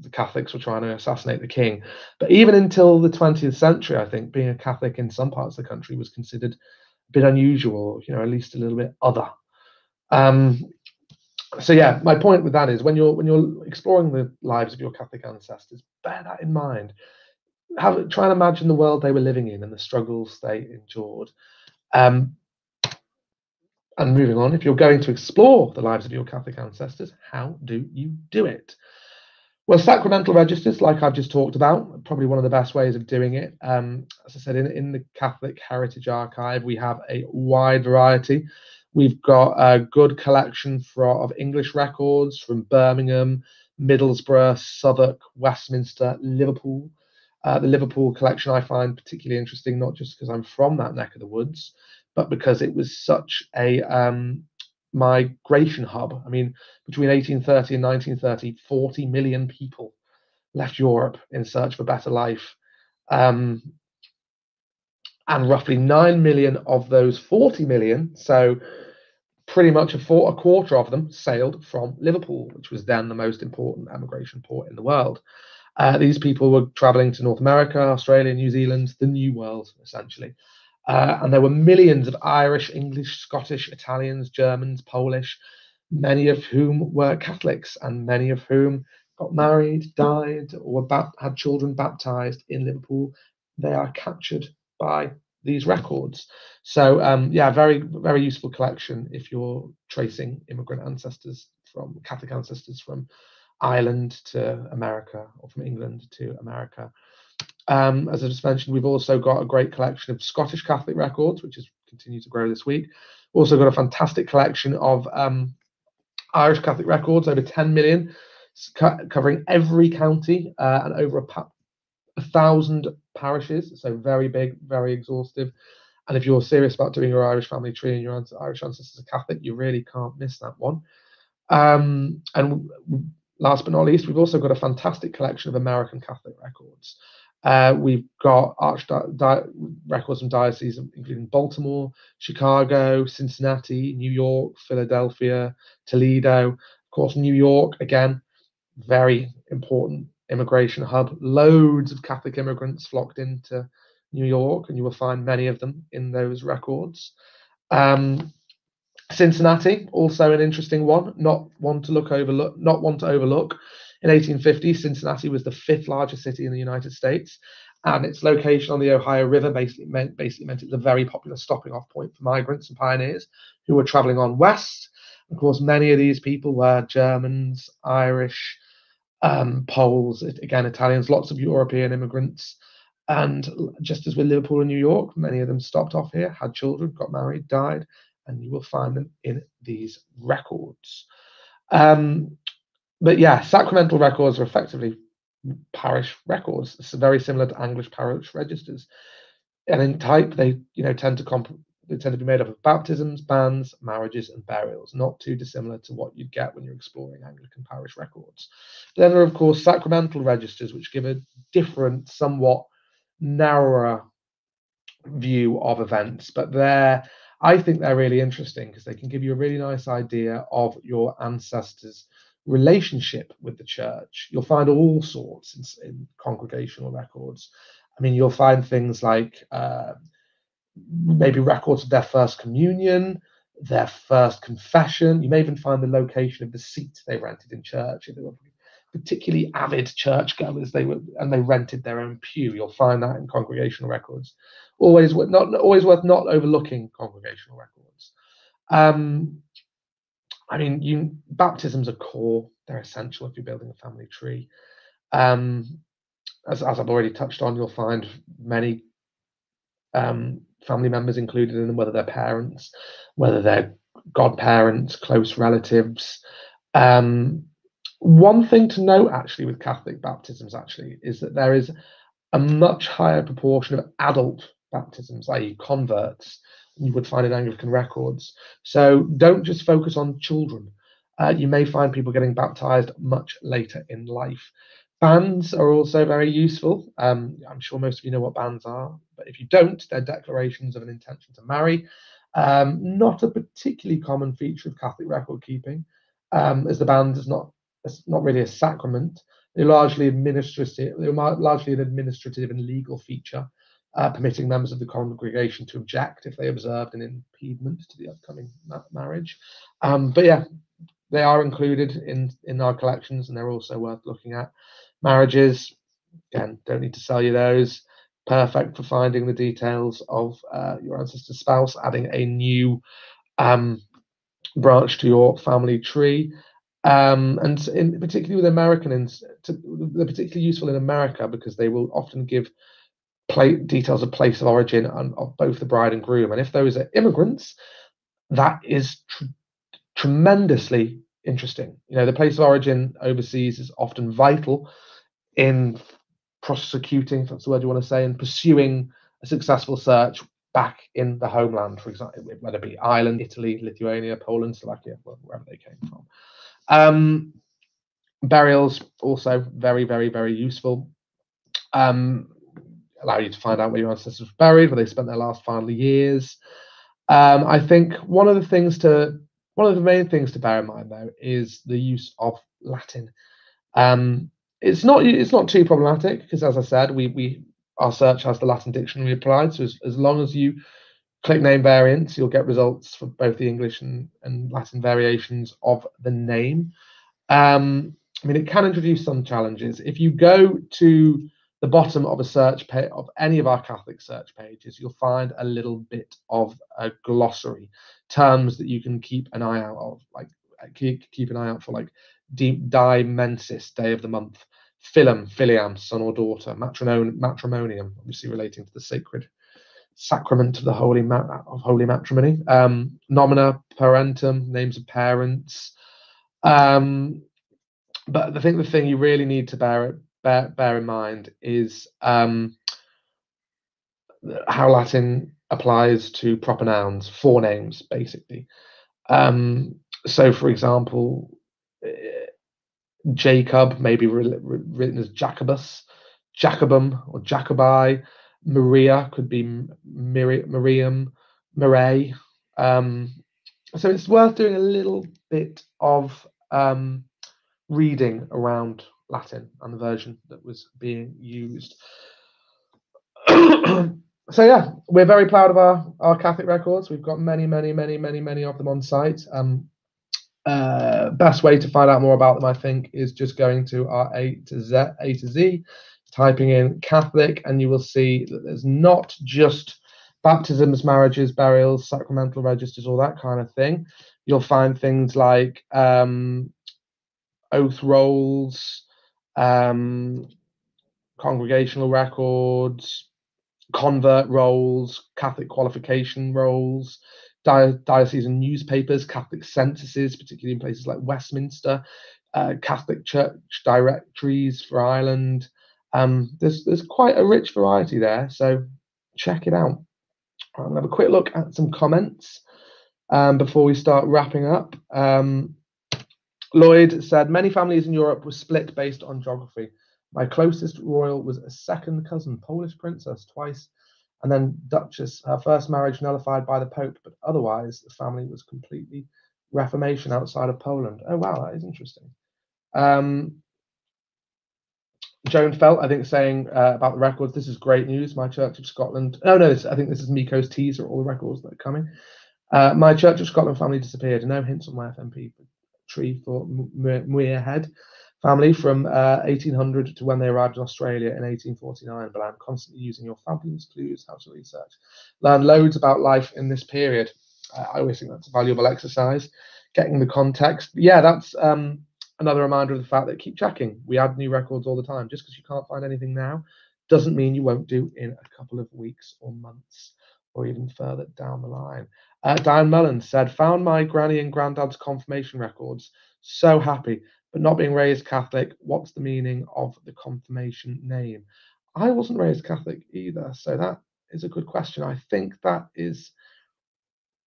the Catholics were trying to assassinate the king. But even until the 20th century, I think being a Catholic in some parts of the country was considered a bit unusual, you know, at least a little bit other. Um, so yeah, my point with that is when you're when you're exploring the lives of your Catholic ancestors, bear that in mind. Have try and imagine the world they were living in and the struggles they endured. Um, and moving on, if you're going to explore the lives of your Catholic ancestors, how do you do it? Well, sacramental registers, like I've just talked about, probably one of the best ways of doing it. Um, as I said, in, in the Catholic Heritage Archive, we have a wide variety We've got a good collection for, of English records from Birmingham, Middlesbrough, Southwark, Westminster, Liverpool. Uh, the Liverpool collection I find particularly interesting, not just because I'm from that neck of the woods, but because it was such a um, migration hub. I mean, between 1830 and 1930, 40 million people left Europe in search a better life. Um, and roughly 9 million of those 40 million, so pretty much a, four, a quarter of them sailed from Liverpool, which was then the most important emigration port in the world. Uh, these people were traveling to North America, Australia, New Zealand, the New World, essentially. Uh, and there were millions of Irish, English, Scottish, Italians, Germans, Polish, many of whom were Catholics, and many of whom got married, died, or had children baptized in Liverpool. They are captured by these records. So um, yeah, very very useful collection if you're tracing immigrant ancestors from Catholic ancestors from Ireland to America or from England to America. Um, as I just mentioned, we've also got a great collection of Scottish Catholic records, which has continued to grow this week. Also got a fantastic collection of um, Irish Catholic records, over 10 million, covering every county uh, and over a, a thousand parishes, so very big, very exhaustive. And if you're serious about doing your Irish family tree and your Irish ancestors are Catholic, you really can't miss that one. Um, and last but not least, we've also got a fantastic collection of American Catholic records. Uh, we've got di- records from dioceses including Baltimore, Chicago, Cincinnati, New York, Philadelphia, Toledo. Of course, New York, again, very important immigration hub. Loads of Catholic immigrants flocked into New York, and you will find many of them in those records. Um, Cincinnati, also an interesting one, not one to look overlook, not one to overlook. In 1850, Cincinnati was the fifth largest city in the United States, and its location on the Ohio River basically meant, basically meant it was a very popular stopping off point for migrants and pioneers who were traveling on west. Of course, many of these people were Germans, Irish, um, Poles, again, Italians, lots of European immigrants. And just as with Liverpool and New York, many of them stopped off here, had children, got married, died, and you will find them in these records. Um, but yeah, sacramental records are effectively parish records. It's very similar to English parish registers. And in type, they you know tend to comp- they tend to be made up of baptisms, banns, marriages, and burials, not too dissimilar to what you'd get when you're exploring Anglican parish records. Then there are, of course, sacramental registers, which give a different, somewhat narrower view of events, but they're I think they're really interesting because they can give you a really nice idea of your ancestors' relationship with the church. You'll find all sorts in, in congregational records. I mean, you'll find things like uh, maybe records of their first communion, their first confession. You may even find the location of the seat they rented in church. If they were particularly avid churchgoers, they were and they rented their own pew. You'll find that in congregational records. Always not always worth not overlooking congregational records. Um, I mean, you baptisms are core; they're essential if you're building a family tree. Um, as, as I've already touched on, you'll find many um, family members included in them, whether they're parents, whether they're godparents, close relatives. Um, one thing to note, actually, with Catholic baptisms, actually, is that there is a much higher proportion of adult baptisms, i.e., converts, you would find in Anglican records. So don't just focus on children. Uh, you may find people getting baptized much later in life. Banns are also very useful. Um, I'm sure most of you know what banns are, but if you don't, they're declarations of an intention to marry. Um, not a particularly common feature of Catholic record keeping, um, as the band is not not really a sacrament. They're largely administrative. They're largely an administrative and legal feature, uh, permitting members of the congregation to object if they observed an impediment to the upcoming ma- marriage. Um, but yeah, they are included in in our collections, and they're also worth looking at. Marriages, again, don't need to sell you those. Perfect for finding the details of uh, your ancestor's spouse, adding a new um, branch to your family tree. Um, and in, particularly with Americans, they're particularly useful in America because they will often give play, details of place of origin on, of both the bride and groom. And if those are immigrants, that is tr- tremendously interesting. You know, the place of origin overseas is often vital in prosecuting, if that's the word you want to say, and pursuing a successful search back in the homeland, for example, whether it be Ireland, Italy, Lithuania, Poland, Slovakia, wherever they came from. Um, burials also very, very, very useful. Um, allow you to find out where your ancestors were buried, where they spent their last final years. Um, I think one of the things to one of the main things to bear in mind though is the use of Latin. Um, it's not it's not too problematic because as I said, we we our search has the Latin dictionary applied. So as, as long as you click name variants, you'll get results for both the English and, and Latin variations of the name. Um, I mean, it can introduce some challenges. If you go to the bottom of a search page of any of our Catholic search pages, you'll find a little bit of a glossary, terms that you can keep an eye out of, like keep, keep an eye out for, like die mensis, day of the month, filium, filiam, son or daughter, matrimonium, obviously relating to the sacred sacrament of the holy ma- of holy matrimony, um, nomina parentum, names of parents. Um, but I think the thing you really need to bear bear, bear in mind is um, how Latin applies to proper nouns, forenames, basically. Um, so, for example, Jacob may be re- written as Jacobus, Jacobum, or Jacobi. Maria could be Mir- Miriam, Mireille. Um, so it's worth doing a little bit of um, reading around Latin and the version that was being used. so yeah, we're very proud of our, our Catholic records. We've got many, many, many, many, many of them on site. Um, uh, best way to find out more about them, I think, is just going to our A to Z, A to Z typing in Catholic, and you will see that there's not just baptisms, marriages, burials, sacramental registers, all that kind of thing. You'll find things like um, oath rolls, um, congregational records, convert rolls, Catholic qualification rolls, diocesan newspapers, Catholic censuses, particularly in places like Westminster, uh, Catholic church directories for Ireland. Um, there's there's quite a rich variety there, so check it out. I'll have a quick look at some comments um, before we start wrapping up. Um, Lloyd said many families in Europe were split based on geography. My closest royal was a second cousin, Polish princess, twice, and then Duchess. Her first marriage nullified by the Pope, but otherwise the family was completely Reformation outside of Poland. Oh wow, that is interesting. Um, Joan Felt, I think, saying uh, about the records, this is great news. My Church of Scotland. Oh no, this, I think this is Myko's teaser. All the records that are coming. Uh, my Church of Scotland family disappeared. No hints on where FMP tree for Muirhead family from uh, 1800 to when they arrived in Australia in 1849, but I'm constantly using your fabulous clues how to research. Learn loads about life in this period. Uh, I always think that's a valuable exercise, getting the context. Yeah, that's um, another reminder of the fact that keep checking. We add new records all the time. Just because you can't find anything now doesn't mean you won't do in a couple of weeks or months or even further down the line. Uh, Diane Mullen said, found my granny and granddad's confirmation records. So happy but not being raised Catholic, what's the meaning of the confirmation name? I wasn't raised Catholic either, so that is a good question. I think that is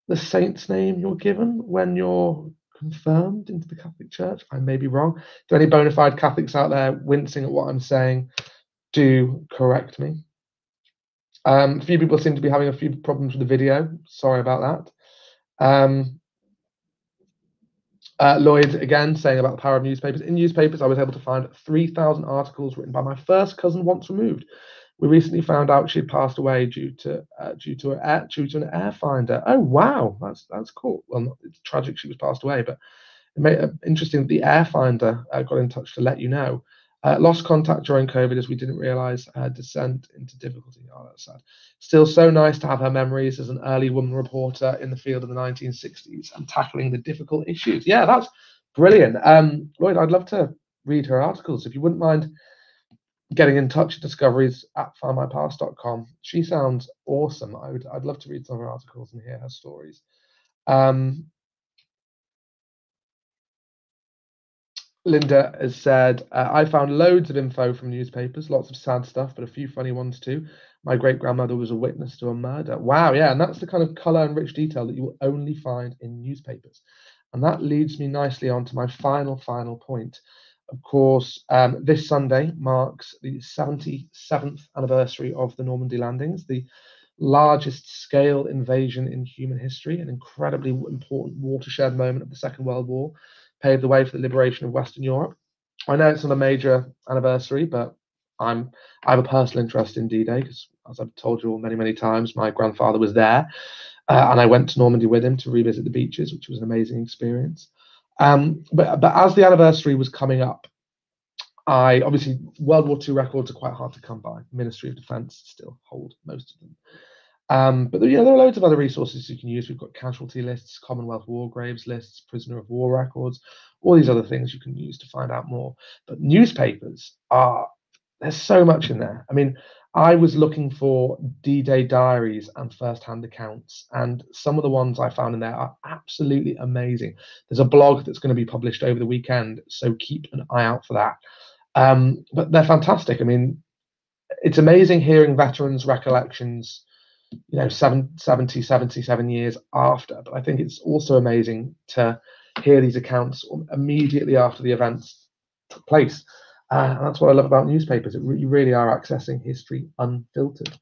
the saint's name you're given when you're confirmed into the Catholic Church. I may be wrong. Are any bona fide Catholics out there wincing at what I'm saying, do correct me. Um, a few people seem to be having a few problems with the video. Sorry about that. Um, uh, Lloyd again saying about the power of newspapers. In newspapers, I was able to find 3,000 articles written by my first cousin once removed. We recently found out she'd passed away due to uh, due to due to an heir finder. Oh wow, that's that's cool. Well, not, it's tragic she was passed away, but it made uh, interesting that the heir finder uh, got in touch to let you know. Uh, lost contact during COVID as we didn't realize her descent into difficulty. Oh, that's sad. Still so nice to have her memories as an early woman reporter in the field of the 1960s and tackling the difficult issues. Yeah, that's brilliant. Um, Lloyd, I'd love to read her articles. If you wouldn't mind getting in touch at discoveries at findmypast.com. She sounds awesome. I would, I'd love to read some of her articles and hear her stories. Um, Linda has said, uh, I found loads of info from newspapers, lots of sad stuff, but a few funny ones too. My great grandmother was a witness to a murder. Wow, yeah, and that's the kind of colour and rich detail that you will only find in newspapers. And that leads me nicely on to my final, final point. Of course, um, this Sunday marks the 77th anniversary of the Normandy landings, the largest scale invasion in human history, an incredibly important watershed moment of the Second World War paved the way for the liberation of Western Europe. I know it's not a major anniversary, but I'm I have a personal interest in D-Day because, as I've told you all many many times, my grandfather was there, uh, and I went to Normandy with him to revisit the beaches, which was an amazing experience. Um, but but as the anniversary was coming up, I obviously World War II records are quite hard to come by. Ministry of Defence still hold most of them. Um, but know, there are loads of other resources you can use. We've got casualty lists, Commonwealth war graves lists, prisoner of war records, all these other things you can use to find out more. But newspapers are there's so much in there. I mean, I was looking for D-Day diaries and first-hand accounts, and some of the ones I found in there are absolutely amazing. There's a blog that's going to be published over the weekend, so keep an eye out for that. Um, but they're fantastic. I mean, it's amazing hearing veterans' recollections you know 70 77 years after. But i think it's also amazing to hear these accounts immediately after the events took place. Uh, and that's what i love about newspapers. It re- you really are accessing history unfiltered.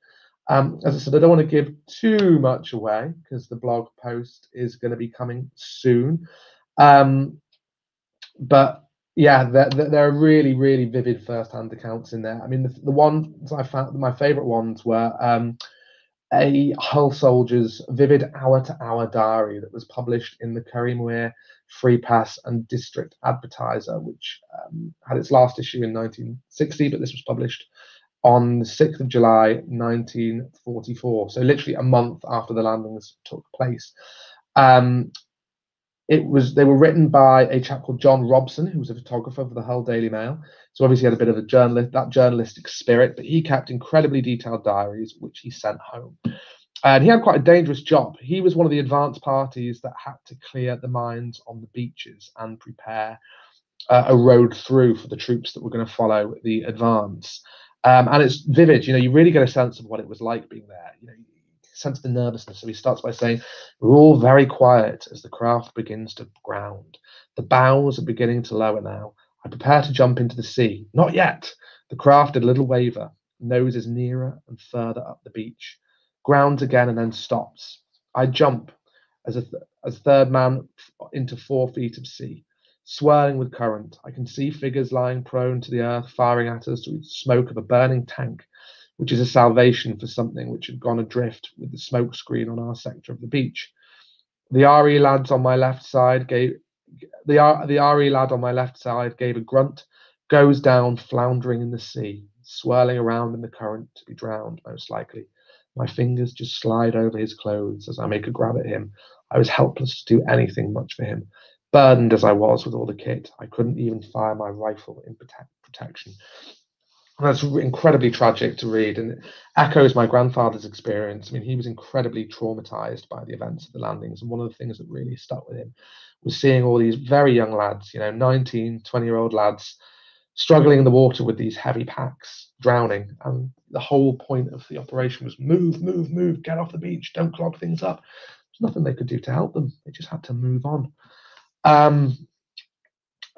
Um, as i said i don't want to give too much away because the blog post is going to be coming soon. Um, but yeah, there, there, are really, really vivid first-hand accounts in there. I mean, the, the ones I found, my favourite ones were um, a Hull soldier's vivid hour-to-hour diary that was published in the Kirriemuir Free Press and District Advertiser, which um, had its last issue in 1960, but this was published on the 6th of July 1944. So literally a month after the landings took place. Um, it was they were written by a chap called John Robson, who was a photographer for the Hull Daily Mail. So obviously had a bit of a journalist that journalistic spirit, but he kept incredibly detailed diaries, which he sent home. And he had quite a dangerous job. He was one of the advance parties that had to clear the mines on the beaches and prepare uh, a road through for the troops that were going to follow the advance. Um, and it's vivid. You know, you really get a sense of what it was like being there. You know, sense the nervousness. So he starts by saying, We're all very quiet as the craft begins to ground. The bows are beginning to lower now. I prepare to jump into the sea. Not yet. The craft did a little waver, nose is nearer and further up the beach, grounds again and then stops. I jump as a th- as third man into four feet of sea, swirling with current. I can see figures lying prone to the earth, firing at us through the smoke of a burning tank which is a salvation for something which had gone adrift with the smoke screen on our sector of the beach. The RE lads on my left side gave the the RE lad on my left side gave a grunt, goes down, floundering in the sea, swirling around in the current to be drowned, most likely. My fingers just slide over his clothes as I make a grab at him. I was helpless to do anything much for him. Burdened as I was with all the kit, I couldn't even fire my rifle in protect protection. And that's incredibly tragic to read and echoes my grandfather's experience. I mean, he was incredibly traumatized by the events of the landings. And one of the things that really stuck with him was seeing all these very young lads, you know, 19, 20 year old lads, struggling in the water with these heavy packs, drowning. And the whole point of the operation was move, move, move, get off the beach, don't clog things up. There's nothing they could do to help them. They just had to move on. Um,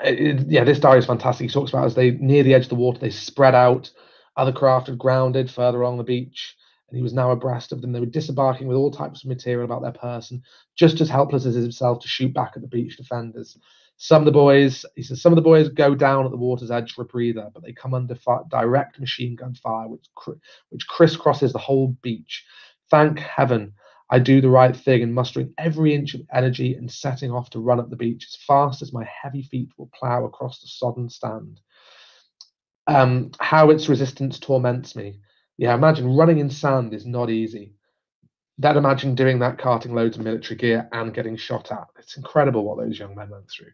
Uh, it, yeah, this diary is fantastic. He talks about as they near the edge of the water, they spread out. Other craft had grounded further along the beach, and he was now abreast of them. They were disembarking with all types of material about their person, just as helpless as himself to shoot back at the beach defenders. Some of the boys, he says, some of the boys go down at the water's edge for a breather, but they come under direct machine gun fire, which which crisscrosses the whole beach. Thank heaven I do the right thing and mustering every inch of energy and setting off to run up the beach as fast as my heavy feet will plough across the sodden stand. Um, how its resistance torments me. Yeah, imagine running in sand is not easy. Then imagine doing that carting loads of military gear and getting shot at. It's incredible what those young men went through.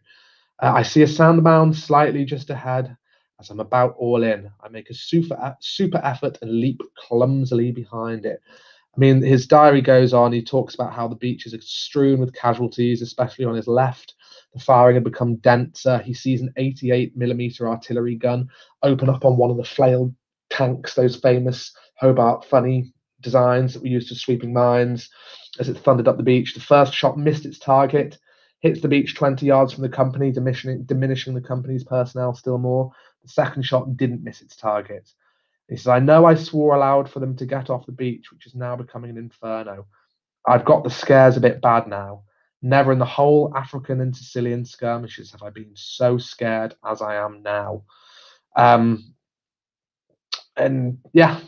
Uh, I see a sand mound slightly just ahead. As I'm about all in, I make a super, super effort and leap clumsily behind it. I mean, his diary goes on. He talks about how the beaches are strewn with casualties, especially on his left. The firing had become denser. He sees an 88 millimeter artillery gun open up on one of the flail tanks, those famous Hobart funny designs that were used for sweeping mines. As it thundered up the beach, the first shot missed its target, hits the beach 20 yards from the company, diminishing, diminishing the company's personnel still more. The second shot didn't miss its target. He says, I know I swore aloud for them to get off the beach, which is now becoming an inferno. I've got the scares a bit bad now. Never in the whole African and Sicilian skirmishes have I been so scared as I am now. Um, and yeah,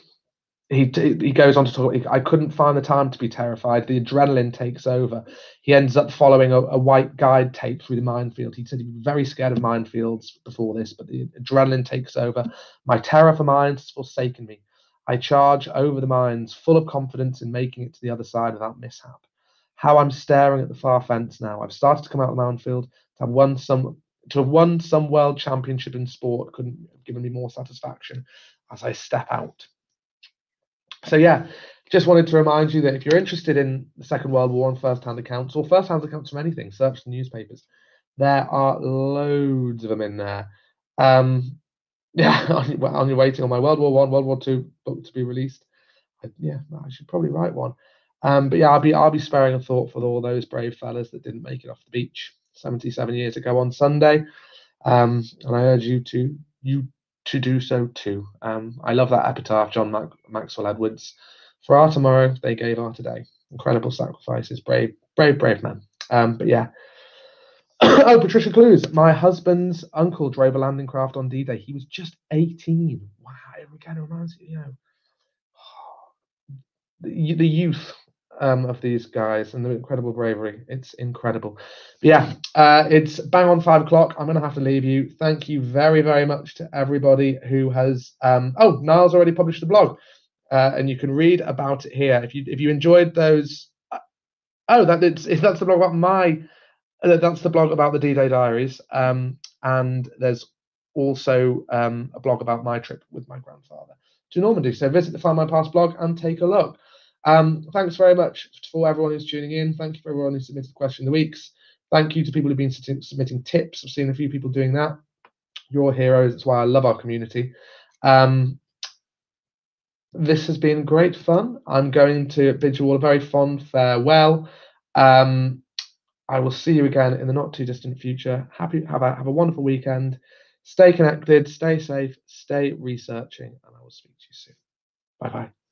he he goes on to talk. I couldn't find the time to be terrified. The adrenaline takes over. He ends up following a, a, white guide tape through the minefield. He said he was very scared of minefields before this, but the adrenaline takes over. My terror for mines has forsaken me. I charge over the mines, full of confidence in making it to the other side without mishap. How I'm staring at the far fence now. I've started to come out of the minefield. To have won some to have won some world championship in sport couldn't have given me more satisfaction as I step out. So yeah, just wanted to remind you that if you're interested in the Second World War and first-hand accounts or first-hand accounts from anything, search the newspapers. There are loads of them in there. Um, yeah, on, your waiting on my World War One, World War Two book to be released. Yeah, I should probably write one. Um, but yeah, I'll be I'll be sparing a thought for all those brave fellas that didn't make it off the beach 77 years ago on Sunday. Um, and I urge you to you to do so too. Um, I love that epitaph, John Mac- Maxwell Edwards. For our tomorrow, they gave our today. Incredible sacrifices, brave, brave, brave men. Um, but yeah. oh, Patricia Clues. My husband's uncle drove a landing craft on D-Day. He was just 18. Wow, it reminds you, you know, the, the youth um, of these guys and the incredible bravery. It's incredible. But yeah, uh, it's bang on five o'clock. I'm going to have to leave you. Thank you very, very much to everybody who has. Um, oh, Niall's already published the blog, uh, and you can read about it here. If you if you enjoyed those, uh, oh, that it's, that's the blog about my. Uh, that's the blog about the D-Day diaries. Um, and there's also um, a blog about my trip with my grandfather to Normandy. So visit the Find My Past blog and take a look. Um, thanks very much for everyone who's tuning in. Thank you for everyone who submitted question of the weeks. Thank you to people who've been submitting tips. I've seen a few people doing that. You're heroes. That's why I love our community. Um, this has been great fun. I'm going to bid you all a very fond farewell. Um, I will see you again in the not too distant future. Happy have a have a wonderful weekend. Stay connected, stay safe, stay researching, and I will speak to you soon. Bye bye.